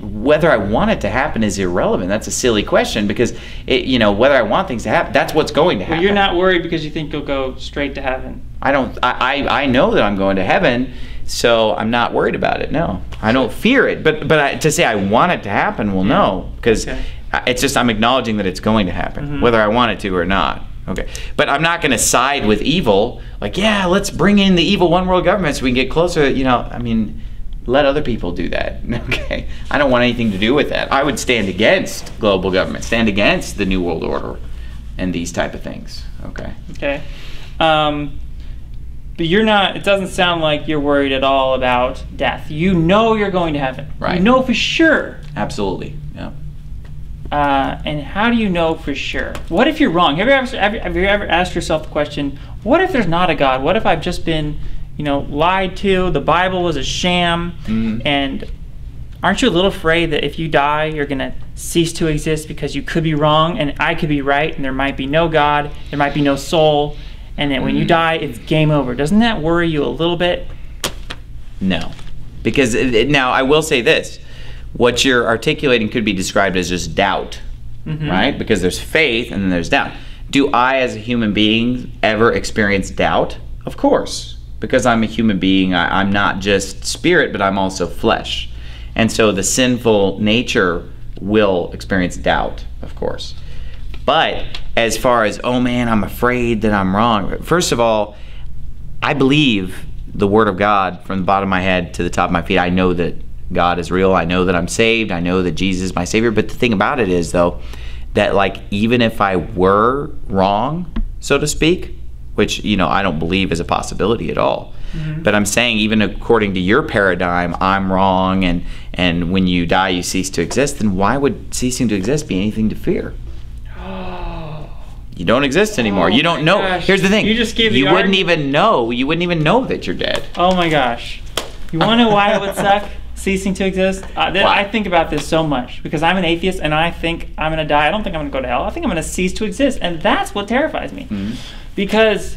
A: Whether i want it to happen is irrelevant that's a silly question because it, you know whether i want things to happen that's what's going to
B: Well,
A: happen
B: you're not worried because you think you'll go straight to heaven.
A: I don't. I, I I know that I'm going to heaven, so I'm not worried about it. No, I don't fear it. But but I, to say I want it to happen, well, no, because
B: Okay.
A: it's just I'm acknowledging that it's going to happen,
B: Mhm.
A: whether I want it to or not. Okay, but I'm not going to side with evil. Like, yeah, let's bring in the evil one world government so we can get closer. You know, I mean, let other people do that. Okay, I don't want anything to do with that. I would stand against global government, stand against the new world order, and these type of things. Okay.
B: Okay. Um, but you're not, it doesn't sound like you're worried at all about death. You know you're going to heaven.
A: Right.
B: You know for sure.
A: Absolutely. Yeah.
B: Uh, and how do you know for sure? What if you're wrong? Have you, ever, have you- have you ever asked yourself the question, what if there's not a God? What if I've just been, you know, lied to? The Bible was a sham.
A: Mhm.
B: And aren't you a little afraid that if you die, you're going to cease to exist because you could be wrong and I could be right and there might be no God, there might be no soul, and that when you
A: Mhm.
B: die, it's game over? Doesn't that worry you a little bit?
A: No, because it, now I will say this: what you're articulating could be described as just doubt,
B: Mhm.
A: right? Because there's faith and then there's doubt. Do I, as a human being, ever experience doubt? Of course, because I'm a human being. I, I'm not just spirit, but I'm also flesh, and so the sinful nature will experience doubt, of course. But as far as, oh man, I'm afraid that I'm wrong. First of all, I believe the Word of God from the bottom of my head to the top of my feet. I know that God is real. I know that I'm saved. I know that Jesus is my Savior. But the thing about it is, though, that like even if I were wrong, so to speak, which you know I don't believe is a possibility at all. Mm-hmm. But I'm saying even according to your paradigm, I'm wrong, and and when you die, you cease to exist. Then why would ceasing to exist be anything to fear? You don't exist anymore.
B: Oh
A: you don't know.
B: gosh.
A: Here's the thing.
B: You just gave the
A: You wouldn't
B: arg-
A: even know. You wouldn't even know that you're dead.
B: Oh my gosh. You want to know why it would suck ceasing to exist? Uh, th-? I think about this so much because I'm an atheist and I think I'm going to die. I don't think I'm going to go to hell. I think I'm going to cease to exist. And that's what terrifies me.
A: Mhm.
B: Because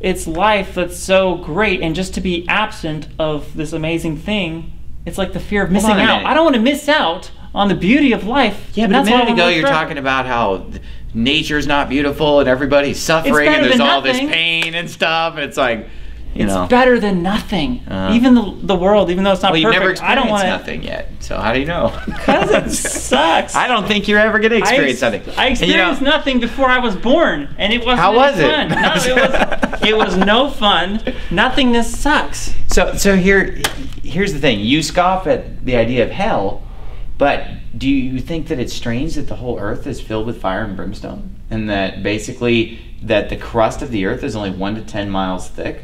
B: it's life that's so great and just to be absent of this amazing thing, it's like the fear of missing out. I don't want to miss out on the beauty of life.
A: Yeah, but a
B: that's why I
A: minute ago you're
B: forever.
A: talking about how th- nature's not beautiful and everybody's suffering and there's all this pain and stuff. And it's like, you
B: It's
A: know.
B: better than nothing.
A: Uh.
B: Even the, the world, even though it's not
A: well, you've
B: perfect,
A: never
B: I don't want
A: nothing yet. So how do you know?
B: Because it sucks.
A: I don't think you're ever going to experience
B: I,
A: something.
B: I
A: And, you know,
B: experienced nothing before I was born, and it wasn't
A: How was it?
B: fun. No, it was, it was no fun. Nothingness sucks.
A: So so here here's the thing. You scoff at the idea of hell, but do you think that it's strange that the whole earth is filled with fire and brimstone? And that basically that the crust of the earth is only 1 to 10 miles thick?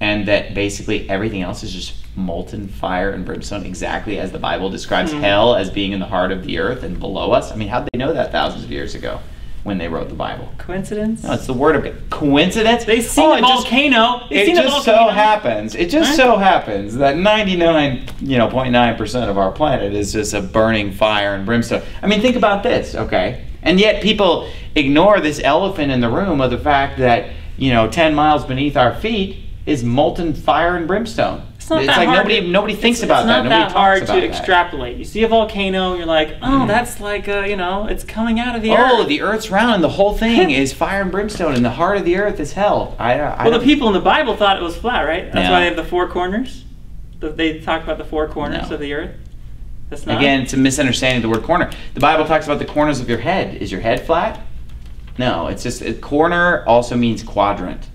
A: And that basically everything else is just molten fire and brimstone exactly as the Bible describes
B: Mhm.
A: hell as being in the heart of the earth and below us? I mean, how'd they know that thousands of years ago when they wrote the Bible?
B: Coincidence?
A: No, it's the word of God. Coincidence?
B: they see
A: Oh, just-
B: volcano. They
A: it just so
B: volcano.
A: happens. It just
B: Huh?
A: so happens that 99, you know, 0.9 percent of our planet is just a burning fire and brimstone. I mean, think about this, okay? And yet people ignore this elephant in the room of the fact that you know, 10 miles beneath our feet is molten fire and brimstone.
B: It's not
A: it's
B: that
A: like
B: hard
A: nobody
B: to-
A: nobody thinks
B: it's,
A: about
B: it's
A: that.
B: not
A: Nobody
B: that
A: talks
B: hard to
A: that.
B: extrapolate. You see a volcano, you're like, oh,
A: Mhm.
B: that's like, uh, you know, it's coming out of the
A: Oh,
B: earth.
A: the Earth's round, and the whole thing is fire and brimstone, and the heart of the Earth is hell. I, I
B: well, the people in the Bible thought it was flat, right? That's
A: Yeah.
B: why they have the four corners. They talk about the four corners
A: No.
B: of the earth. That's not.
A: Again, it's a misunderstanding of the word corner. The Bible talks about the corners of your head. Is your head flat? No, it's just a corner also means quadrant.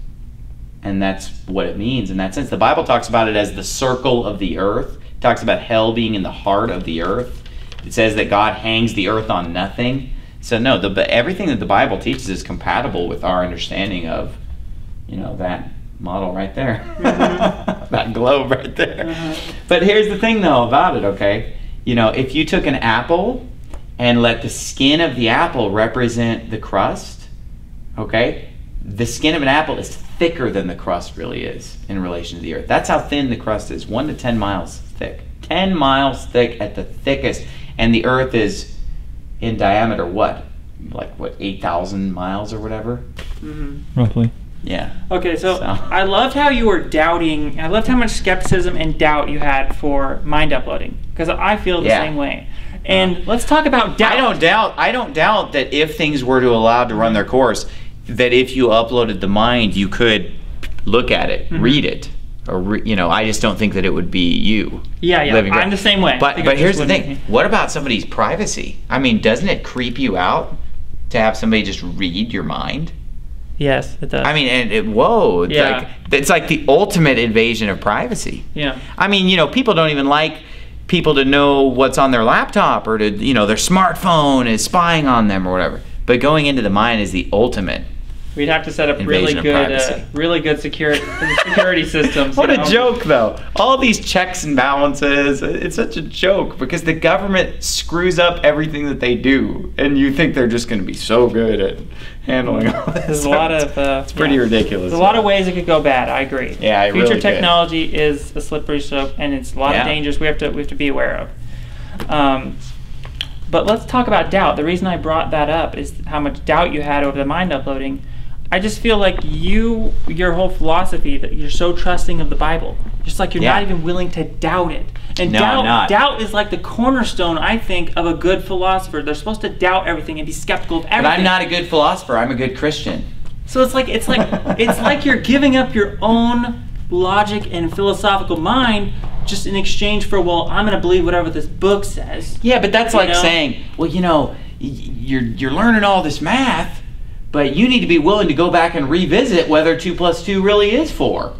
A: And that's what it means in that sense. The Bible talks about it as the circle of the earth. It talks about hell being in the heart of the earth. It says that God hangs the earth on nothing. So no, the everything that the Bible teaches is compatible with our understanding of, you know, that model right there, that globe right there.
B: Mhm.
A: But here's the thing, though, about it. Okay, you know, if you took an apple and let the skin of the apple represent the crust, okay, the skin of an apple is thicker than the crust really is in relation to the earth. That's how thin the crust is, one to ten miles thick. Ten miles thick at the thickest, and the earth is in diameter what, like what, eight thousand miles or whatever?
B: Mhm.
C: roughly.
A: Yeah.
B: Okay, so,
A: So-
B: I loved how you were doubting. I loved how much skepticism and doubt you had for mind uploading because I feel the
A: Yeah.
B: same way. And let's talk about doubt.
A: I don't doubt. I don't doubt that if things were to allow to run their course, that if you uploaded the mind, you could look at it,
B: Mhm.
A: read it, or re, you know. I just don't think that it would be you.
B: Yeah, yeah.
A: living
B: I'm
A: right-
B: the same way.
A: But but here's the thing. What about somebody's privacy? I mean, doesn't it creep you out to have somebody just read your mind?
B: Yes, it does.
A: I mean, and it, whoa, it's
B: Yeah.
A: like it's like the ultimate invasion of privacy.
B: yeah.
A: I mean, you know, people don't even like people to know what's on their laptop or to, you know, their smartphone is spying on them or whatever. But going into the mind is the ultimate.
B: We'd have to set up really good, uh, really good security security systems.
A: What
B: you
A: a joke, though. All these checks and balances, it's such a joke because the government screws up everything that they do. And you think they're just going to be so good at handling all this.
B: There's a lot of. Uh,
A: It's pretty
B: yeah.
A: ridiculous.
B: There's a lot of ways it could go bad. I agree.
A: Yeah, I
B: Future
A: really could.
B: technology is a slippery slope, and it's a lot
A: Yeah.
B: of dangers we have to we have to be aware of. Um, but let's talk about doubt. The reason I brought that up is how much doubt you had over the mind uploading. I just feel like you, your whole philosophy, that you're so trusting of the Bible, just like you're
A: Yeah.
B: not even willing to doubt it. And
A: No,
B: doubt,
A: I'm not.
B: doubt is like the cornerstone, I think, of a good philosopher. They're supposed to doubt everything and be skeptical of everything.
A: But I'm not a good philosopher. I'm a good Christian.
B: So it's like it's like it's like you're giving up your own logic and philosophical mind just in exchange for well, I'm going to believe whatever this book says.
A: Yeah, but that's like
B: know?
A: saying, well, you know, y- you're you're learning all this math, but you need to be willing to go back and revisit whether two plus two really is four.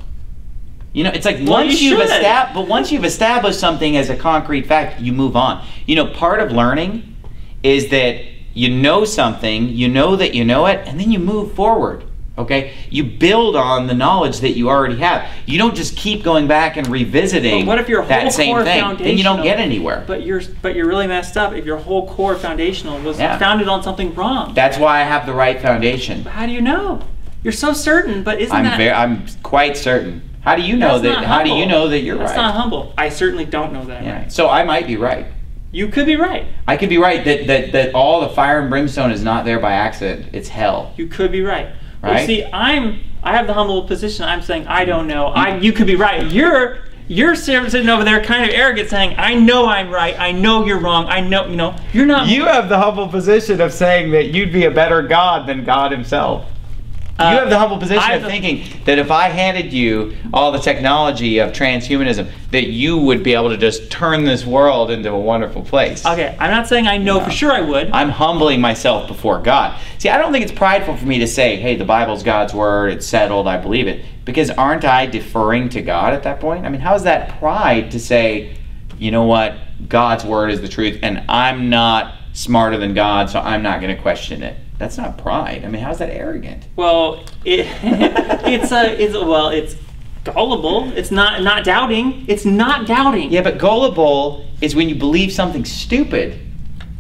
A: You know, it's like
B: Well,
A: once
B: you
A: have established, but once you've established something as a concrete fact, you move on. You know, part of learning is that you know something, you know that you know it, and then you move forward. Okay, you build on the knowledge that you already have. You don't just keep going back and revisiting
B: But what if your whole
A: that same
B: core
A: thing, then you don't get anywhere.
B: But you're but you're really messed up if your whole core foundational was
A: Yeah.
B: founded on something wrong.
A: That's why I have the right foundation.
B: How do you know? You're so certain, but isn't
A: I'm
B: that
A: very, I'm quite certain. How do you know
B: that's
A: that? How do you know that you're right?
B: That's
A: right?
B: not humble. I certainly don't know that
A: yeah.
B: right.
A: So I might be right.
B: You could be right.
A: I could be right that, that that all the fire and brimstone is not there by accident. It's hell.
B: You could be right.
A: Right?
B: see, I'm I have the humble position. I'm saying I don't know. I you could be right. You're you're sitting over there, kind of arrogant, saying I know I'm right. I know you're wrong. I know you know you're not.
A: You have the humble position of saying that you'd be a better God than God Himself.
B: Uh,
A: you have the humble position of thinking that if I handed you all the technology of transhumanism, that you would be able to just turn this world into a wonderful place.
B: Okay, I'm not saying I know
A: No.
B: for sure I would.
A: I'm humbling myself before God. See, I don't think it's prideful for me to say, hey, the Bible's God's word, it's settled, I believe it. Because aren't I deferring to God at that point? I mean, how's that pride to say, you know what, God's word is the truth, and I'm not smarter than God, so I'm not going to question it? That's not pride. I mean, how's that arrogant?
B: Well, it, it's a it's a, well it's gullible. It's not not doubting. It's not doubting.
A: Yeah, but gullible is when you believe something stupid.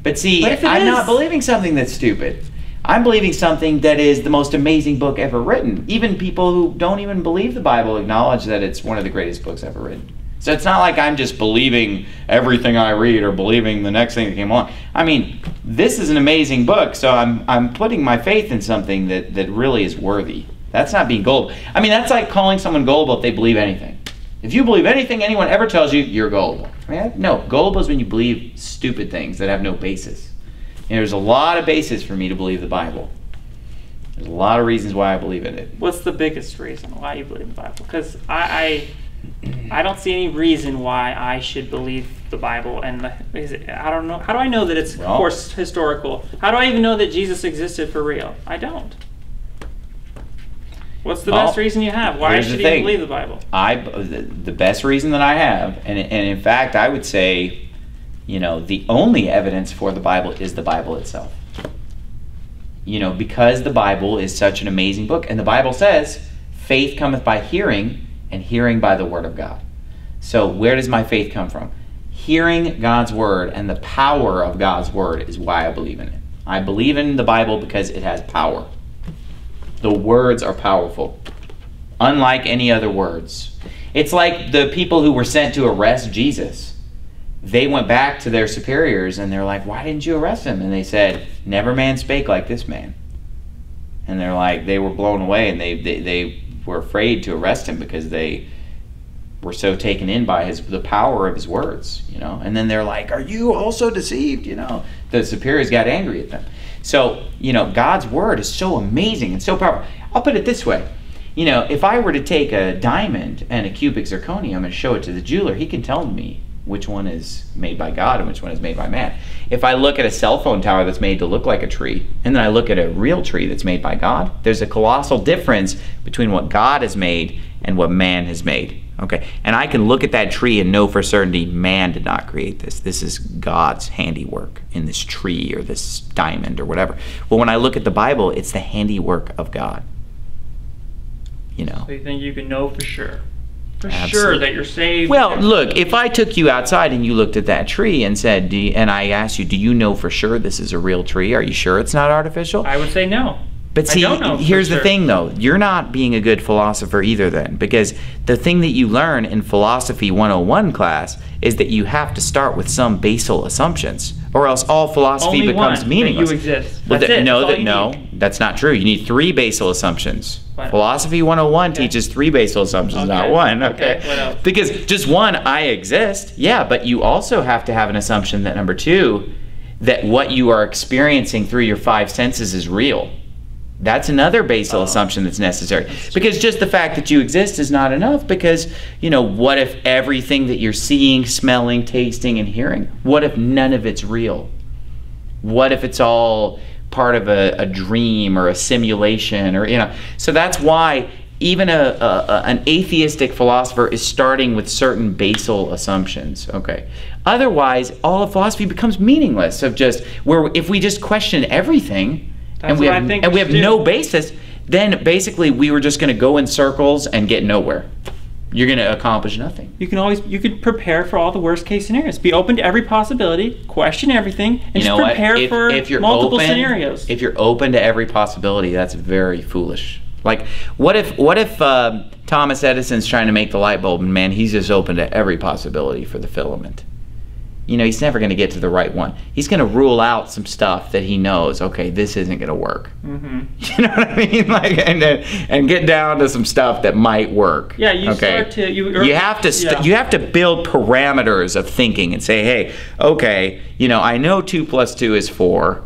A: But see,
B: But
A: I'm not believing something that's stupid. I'm believing something that is the most amazing book ever written. Even people who don't even believe the Bible acknowledge that it's one of the greatest books ever written. So it's not like I'm just believing everything I read or believing the next thing that came along. I mean, this is an amazing book, so I'm I'm putting my faith in something that, that really is worthy. That's not being gullible. I mean, that's like calling someone gullible if they believe anything. If you believe anything anyone ever tells you, you're gullible. No, gullible is when you believe stupid things that have no basis. And there's a lot of basis for me to believe the Bible. There's a lot of reasons why I believe in it.
B: What's the biggest reason why you believe in the Bible? Because I, I I don't see any reason why I should believe the Bible. And the, is it, I don't know. How do I know that it's
A: Well-
B: of course historical? How do I even know that Jesus existed for real? I don't. What's the
A: Well,
B: best reason you have? Why should you believe the Bible?
A: I the the best reason that I have, and and in fact, I would say you know, the only evidence for the Bible is the Bible itself. You know, because the Bible is such an amazing book, and the Bible says, faith cometh by hearing, and hearing by the Word of God. So, where does my faith come from? Hearing God's Word and the power of God's Word is why I believe in it. I believe in the Bible because it has power. The words are powerful, unlike any other words. It's like the people who were sent to arrest Jesus they went back to their superiors and they're like, Why didn't you arrest him? And they said, Never man spake like this man. And they're like, they were blown away and they, they, they were afraid to arrest him because they were so taken in by his the power of his words, you know. And then they're like, "Are you also deceived?" You know. The superiors got angry at them. So you know, God's word is so amazing and so powerful. I'll put it this way: you know, if I were to take a diamond and a cubic zirconium and show it to the jeweler, he can tell me which one is made by God and which one is made by man. If I look at a cell phone tower that's made to look like a tree, and then I look at a real tree that's made by God, there's a colossal difference between what God has made and what man has made. Okay, and I can look at that tree and know for certainty man did not create this. This is God's handiwork in this tree or this diamond or whatever. Well, when I look at the Bible, it's the handiwork of God. You know.
B: So you think you can know for sure? For Absolutely. sure that you're saved.
A: Well, look, if I took you outside and you looked at that tree and said, and I asked you, do you know for sure this is a real tree? Are you sure it's not artificial?
B: I would say no.
A: But see, here's the thing though. You're not being a good philosopher either then, because the thing that you learn in philosophy 101 class is that you have to start with some basal assumptions, or else all philosophy
B: Only
A: becomes
B: one,
A: meaningless.
B: That you exist.
A: Well,
B: That's it.
A: no,
B: That's
A: that no,
B: need.
A: that's not true. You need three basal assumptions.
B: What?
A: Philosophy 101
B: Okay.
A: teaches three basal assumptions,
B: Okay.
A: not one. Okay.
B: Okay, what else?
A: Because just one, I exist. Yeah, but you also have to have an assumption that number two, that what you are experiencing through your five senses is real. That's another basal
B: Oh.
A: assumption that's necessary. Because just the fact that you exist is not enough. Because, you know, what if everything that you're seeing, smelling, tasting, and hearing, what if none of it's real? What if it's all part of a, a dream or a simulation or, you know? So that's why even a, a, a- an atheistic philosopher is starting with certain basal assumptions. Okay. Otherwise, all of philosophy becomes meaningless. Of just where if we just question everything,
B: That's
A: and we have
B: think
A: and
B: we
A: have
B: do.
A: no basis, then basically we were just going to go in circles and get nowhere. You're going to accomplish nothing.
B: You can always you could prepare for all the worst case scenarios. Be open to every possibility, question everything, and
A: you
B: just
A: know what?
B: prepare
A: If,
B: for
A: if you're
B: multiple
A: open,
B: scenarios.
A: If you're open to every possibility, that's very foolish. Like, what if what if uh, Thomas Edison's trying to make the light bulb, and man, he's just open to every possibility for the filament. You know, he's never going to get to the right one. He's going to rule out some stuff that he knows. Okay, this isn't going to work.
B: hmm
A: You know what I mean? Like, and and get down to some stuff that might work.
B: Yeah, you
A: okay?
B: start to you.
A: you have to st-
B: yeah.
A: you have to build parameters of thinking and say hey okay you know i know 2 plus 2 is 4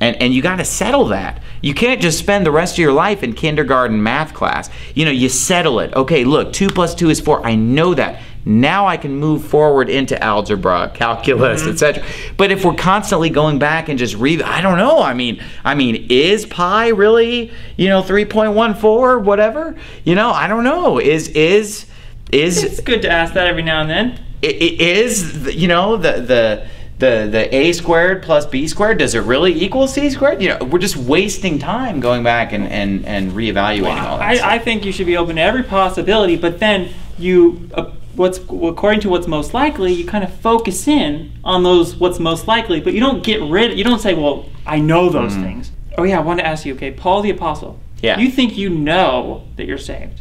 A: and and you got to settle that you can't just spend the rest of your life in kindergarten math class you know you settle it okay look 2 plus 2 is 4 i know that now i can move forward into algebra calculus etc but if we're constantly going back and just read i don't know. I mean i mean is pi really you know 3.14 whatever? You know i don't know. Is is is
B: It's good to ask that every now and then.
A: it, it is you know the the the the a squared plus b squared does it really equal c squared? You know we're just wasting time going back and and and reevaluating all that
B: I, I think you should be open to every possibility, but then you, uh, what's according to what's most likely, you kind of focus in on those what's most likely, but you don't get rid. Of you don't say, "Well, I know those things." Oh yeah, I want to ask you. Okay, Paul the apostle.
A: Yeah.
B: You think you know that you're saved?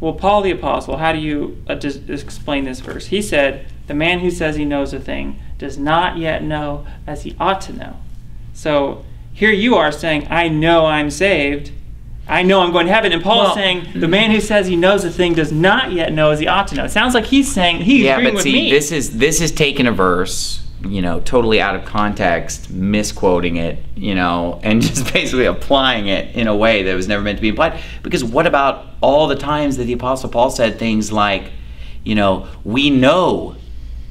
B: Well, Paul the apostle. How do you uh, dis- explain this verse? He said, "The man who says he knows a thing does not yet know as he ought to know." So here you are saying, I know I'm saved. I know I'm going to heaven. And Paul
A: Well-
B: is saying, the man who says he knows a thing does not yet know as he ought to know. It sounds like he's saying, he's
A: yeah
B: agreeing
A: but
B: with
A: see
B: me.
A: this is this is taking a verse you know totally out of context misquoting it you know and just basically applying it in a way that was never meant to be applied because what about all the times that the apostle paul said things like you know we know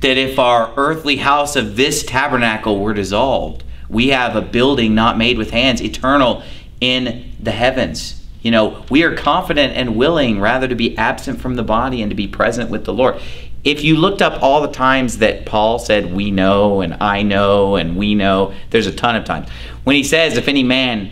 A: that if our earthly house of this tabernacle were dissolved, we have a building not made with hands, eternal in the heavens. You know, we are confident and willing rather to be absent from the body and to be present with the Lord. if you looked up all the times that Paul said we know and I know and we know, there's a ton of times. When he says if any man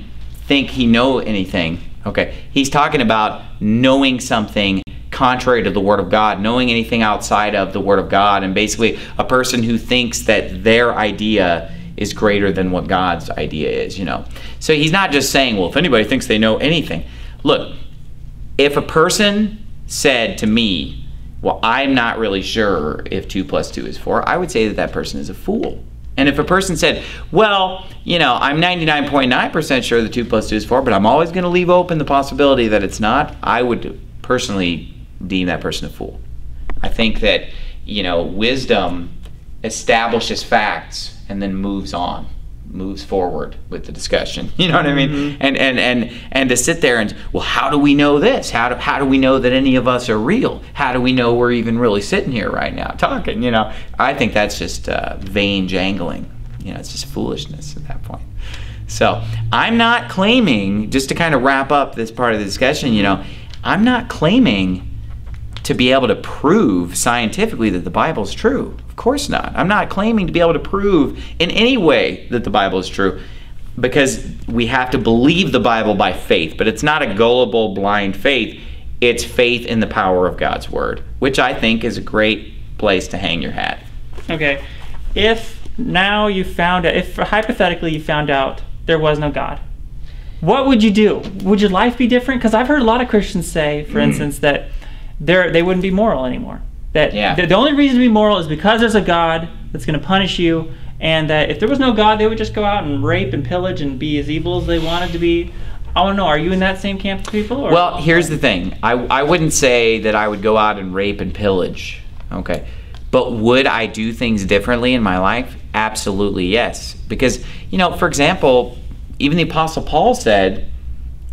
A: think he know anything, okay, he's talking about knowing something contrary to the word of God, knowing anything outside of the word of God and basically a person who thinks that their idea is greater than what God's idea is, you know. So he's not just saying, well, if anybody thinks they know anything. Look, if a person said to me, well, I'm not really sure if 2 plus 2 is 4, I would say that that person is a fool. And if a person said, well, you know, I'm 99.9% sure that 2 plus 2 is 4, but I'm always going to leave open the possibility that it's not, I would personally deem that person a fool. I think that, you know, wisdom establishes facts and then moves on moves forward with the discussion. You know what I mean? Mm-hmm. And and and and to sit there and well, how do we know this? How do how do we know that any of us are real? How do we know we're even really sitting here right now talking? You know, I think that's just uh, vain jangling. You know, it's just foolishness at that point. So I'm not claiming just to kind of wrap up this part of the discussion. You know, I'm not claiming to be able to prove scientifically that the Bible is true. Of course not. I'm not claiming to be able to prove in any way that the Bible is true because we have to believe the Bible by faith, but it's not a gullible, blind faith. It's faith in the power of God's Word, which I think is a great place to hang your hat.
B: Okay. If now you found out, if hypothetically you found out there was no God, what would you do? Would your life be different? Because I've heard a lot of Christians say, for mm. instance, that they wouldn't be moral anymore. That yeah. the, the only reason to be moral is because there's a God that's going to punish you, and that if there was no God, they would just go out and rape and pillage and be as evil as they wanted to be. I don't know, are you in that same camp of people?
A: Or? Well, here's the thing. I, I wouldn't say that I would go out and rape and pillage. Okay. But would I do things differently in my life? Absolutely yes. Because, you know, for example, even the Apostle Paul said,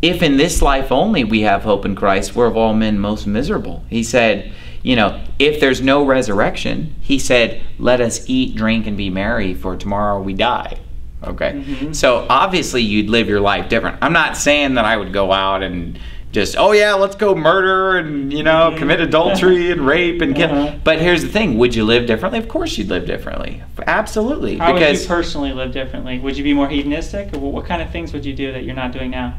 A: if in this life only we have hope in Christ, we're of all men most miserable. He said, you know, if there's no resurrection, he said, let us eat, drink, and be merry, for tomorrow we die. Okay? Mm-hmm. So obviously you'd live your life different. I'm not saying that I would go out and just, oh yeah, let's go murder and, you know, mm-hmm. commit adultery and rape and kill. Uh-huh. But here's the thing would you live differently? Of course you'd live differently. Absolutely.
B: How because, would you personally live differently? Would you be more hedonistic? Or what kind of things would you do that you're not doing now?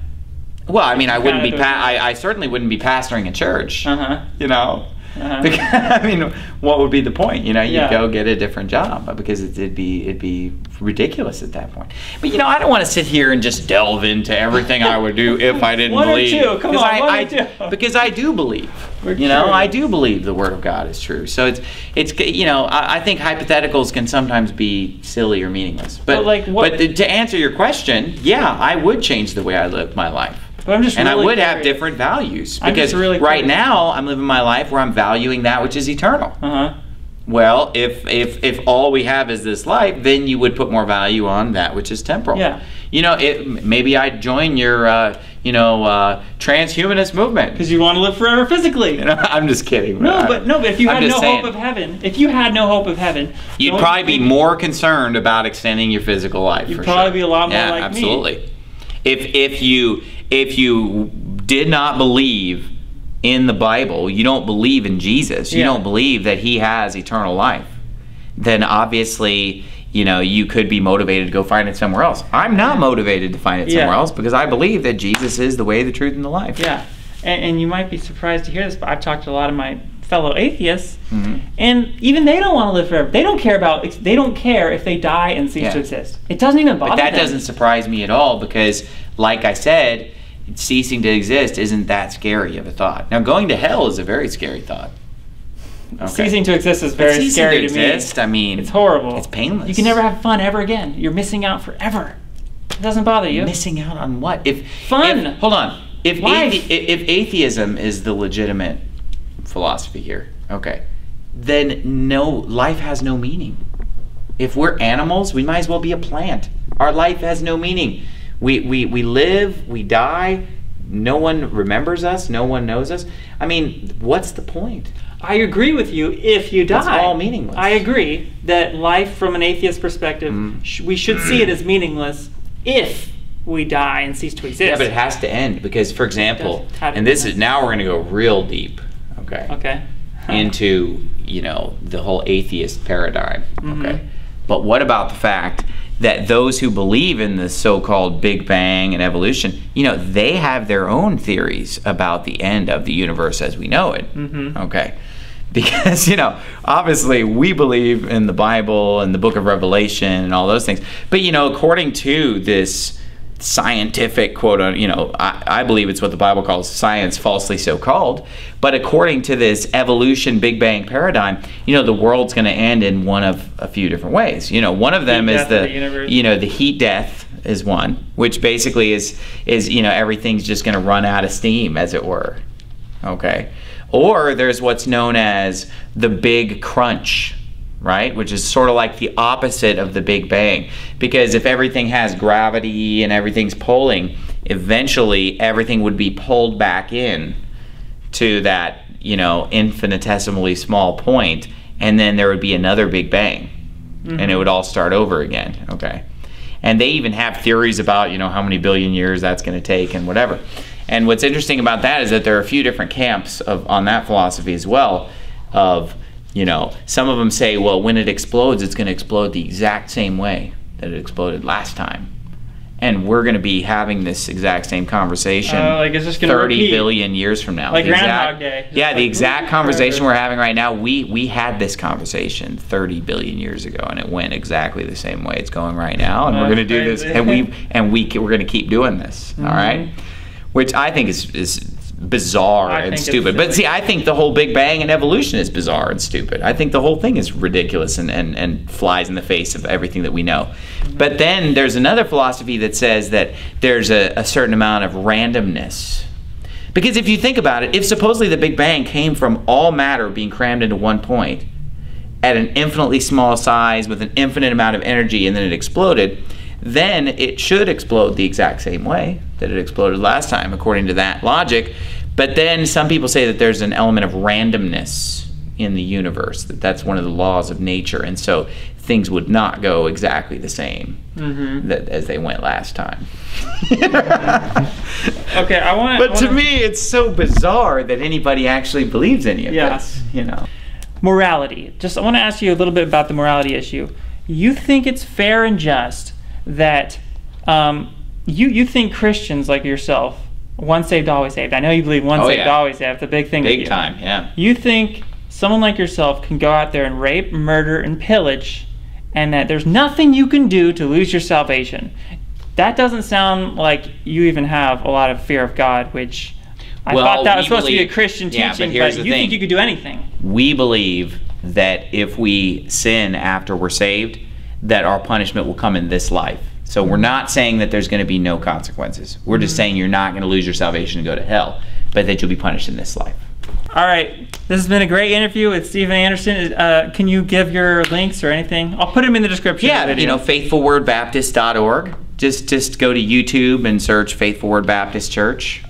A: Well, I mean, I wouldn't be. Pa- I, I certainly wouldn't be pastoring a church. Uh-huh. You know, uh-huh. Because, I mean, what would be the point? You know, you yeah. go get a different job because it'd be it'd be ridiculous at that point. But you know, I don't want to sit here and just delve into everything I would do if I didn't
B: one
A: believe.
B: Or two. Come on,
A: I,
B: one
A: I,
B: or two.
A: Because I do believe. We're you know, I do believe the word of God is true. So it's it's you know, I, I think hypotheticals can sometimes be silly or meaningless. But but, like what, but to answer your question, yeah, I would change the way I live my life.
B: But I'm just
A: and
B: really
A: I would
B: curious.
A: have different values because really right now I'm living my life where I'm valuing that which is eternal.
B: Uh-huh.
A: Well, if if if all we have is this life, then you would put more value on that which is temporal.
B: Yeah.
A: You know, it, maybe I'd join your uh, you know uh, transhumanist movement
B: because you want to live forever physically.
A: You know, I'm just kidding.
B: No, but no, but if you I'm had no saying, hope of heaven, if you had no hope of heaven,
A: you'd probably be more concerned about extending your physical life.
B: You'd probably
A: sure.
B: be a lot more
A: yeah,
B: like
A: absolutely.
B: me. Absolutely.
A: If if you if you did not believe in the Bible, you don't believe in Jesus, you yeah. don't believe that he has eternal life, then obviously, you know, you could be motivated to go find it somewhere else. I'm not motivated to find it somewhere yeah. else because I believe that Jesus is the way, the truth, and the life.
B: Yeah. And, and, you might be surprised to hear this, but I've talked to a lot of my fellow atheists, mm-hmm. and even they don't want to live forever. They don't care about. They don't care if they die and cease yeah. to exist. It doesn't even bother. Them.
A: But that
B: them.
A: doesn't surprise me at all because, like I said, ceasing to exist isn't that scary of a thought. Now, going to hell is a very scary thought.
B: Okay. Ceasing to exist is very scary to, exist,
A: me. I mean,
B: it's horrible.
A: It's painless.
B: You can never have fun ever again. You're missing out forever. It doesn't bother you.
A: Missing out on what? If
B: fun.
A: If, hold on. If athe- if atheism is the legitimate philosophy here, okay, then no life has no meaning. If we're animals, we might as well be a plant. Our life has no meaning. We, we, we live, we die, no one remembers us, no one knows us. I mean, what's the point?
B: I agree with you if you die.
A: It's all meaningless.
B: I agree that life from an atheist perspective, mm. sh- we should see it as meaningless if we die and cease to exist.
A: Yeah, but it has to end because, for example, and this is now we're going to go real deep. Okay.
B: Okay.
A: into you know the whole atheist paradigm.
B: Mhm.
A: Okay, but what about the fact that those who believe in the so-called Big Bang and evolution, you know, they have their own theories about the end of the universe as we know it.
B: Mhm.
A: Okay. Because, you know, obviously we believe in the Bible and the book of Revelation and all those things. But, you know, according to this scientific quote on you know I, I believe it's what the bible calls science falsely so called but according to this evolution big bang paradigm you know the world's going to end in one of a few different ways. You know one of them
B: Heat
A: is the,
B: the
A: you know the heat death is one which basically is is you know everything's just going to run out of steam as it were. Okay? Or there's what's known as the big crunch right? Which is sort of like the opposite of the big bang. Because if everything has gravity and everything's pulling eventually everything would be pulled back in to that you know infinitesimally small point and then there would be another big bang. And it mm-hmm. would all start over again okay? And they even have theories about you know how many billion years that's going to take and whatever. And what's interesting about that is that there are a few different camps of on that philosophy as well of you know some of them say well when it explodes it's going to explode the exact same way that it exploded last time. And we're going to be having this exact same conversation
B: Oh, like it's just gonna
A: 30
B: repeat.
A: billion years from now.
B: Like
A: The exact-
B: Groundhog Day.
A: Yeah
B: like,
A: the exact conversation we're having right now we we had this conversation 30 billion years ago and it went exactly the same way it's going right now and we're going to do this. and we and we we're going to keep doing this mm-hmm. all right? Which i think is is bizarre
B: I
A: and stupid. But see i think the whole big bang and evolution is bizarre and stupid. I think the whole thing is ridiculous and and, and flies in the face of everything that we know. Mm-hmm. But then there's another philosophy that says that there's a, a certain amount of randomness. Because if you think about it, if supposedly the Big Bang came from all matter being crammed into one point at an infinitely small size with an infinite amount of energy and then it exploded, then it should explode the exact same way that it exploded last time, according to that logic. But then some people say that there's an element of randomness in the universe, that that's one of the laws of nature, and so things would not go exactly the same
B: Mhm.
A: that, as they went last time.
B: Okay, I want.
A: But to me, it's so bizarre that anybody actually believes any of
B: Yeah.
A: this. You know.
B: morality. Just I want to ask you a little bit about the morality issue. You think it's fair and just that um, you you think Christians like yourself, once saved always saved. I know you believe once
A: Oh,
B: saved
A: yeah.
B: always saved. A big thing.
A: Big
B: you.
A: time, yeah.
B: You think someone like yourself can go out there and rape, murder, and pillage, and that there's nothing you can do to lose your salvation. That doesn't sound like you even have a lot of fear of God, which I
A: Well,
B: thought that was supposed to be a
A: believe-
B: Christian
A: yeah, but
B: teaching,
A: here's
B: but
A: the
B: you
A: thing.
B: think you could do anything.
A: We believe that if we sin after we're saved, that our punishment will come in this life. So we're not saying that there's going to be no consequences. We're just saying you're not going to lose your salvation and go to hell, but that you'll be punished in this life.
B: All right, this has been a great interview with Steven Anderson. Uh, can you give your links or anything? I'll put them in the description.
A: Yeah, you know, faithfulwordbaptist.org. Just just go to YouTube and search Faithful Word Baptist Church.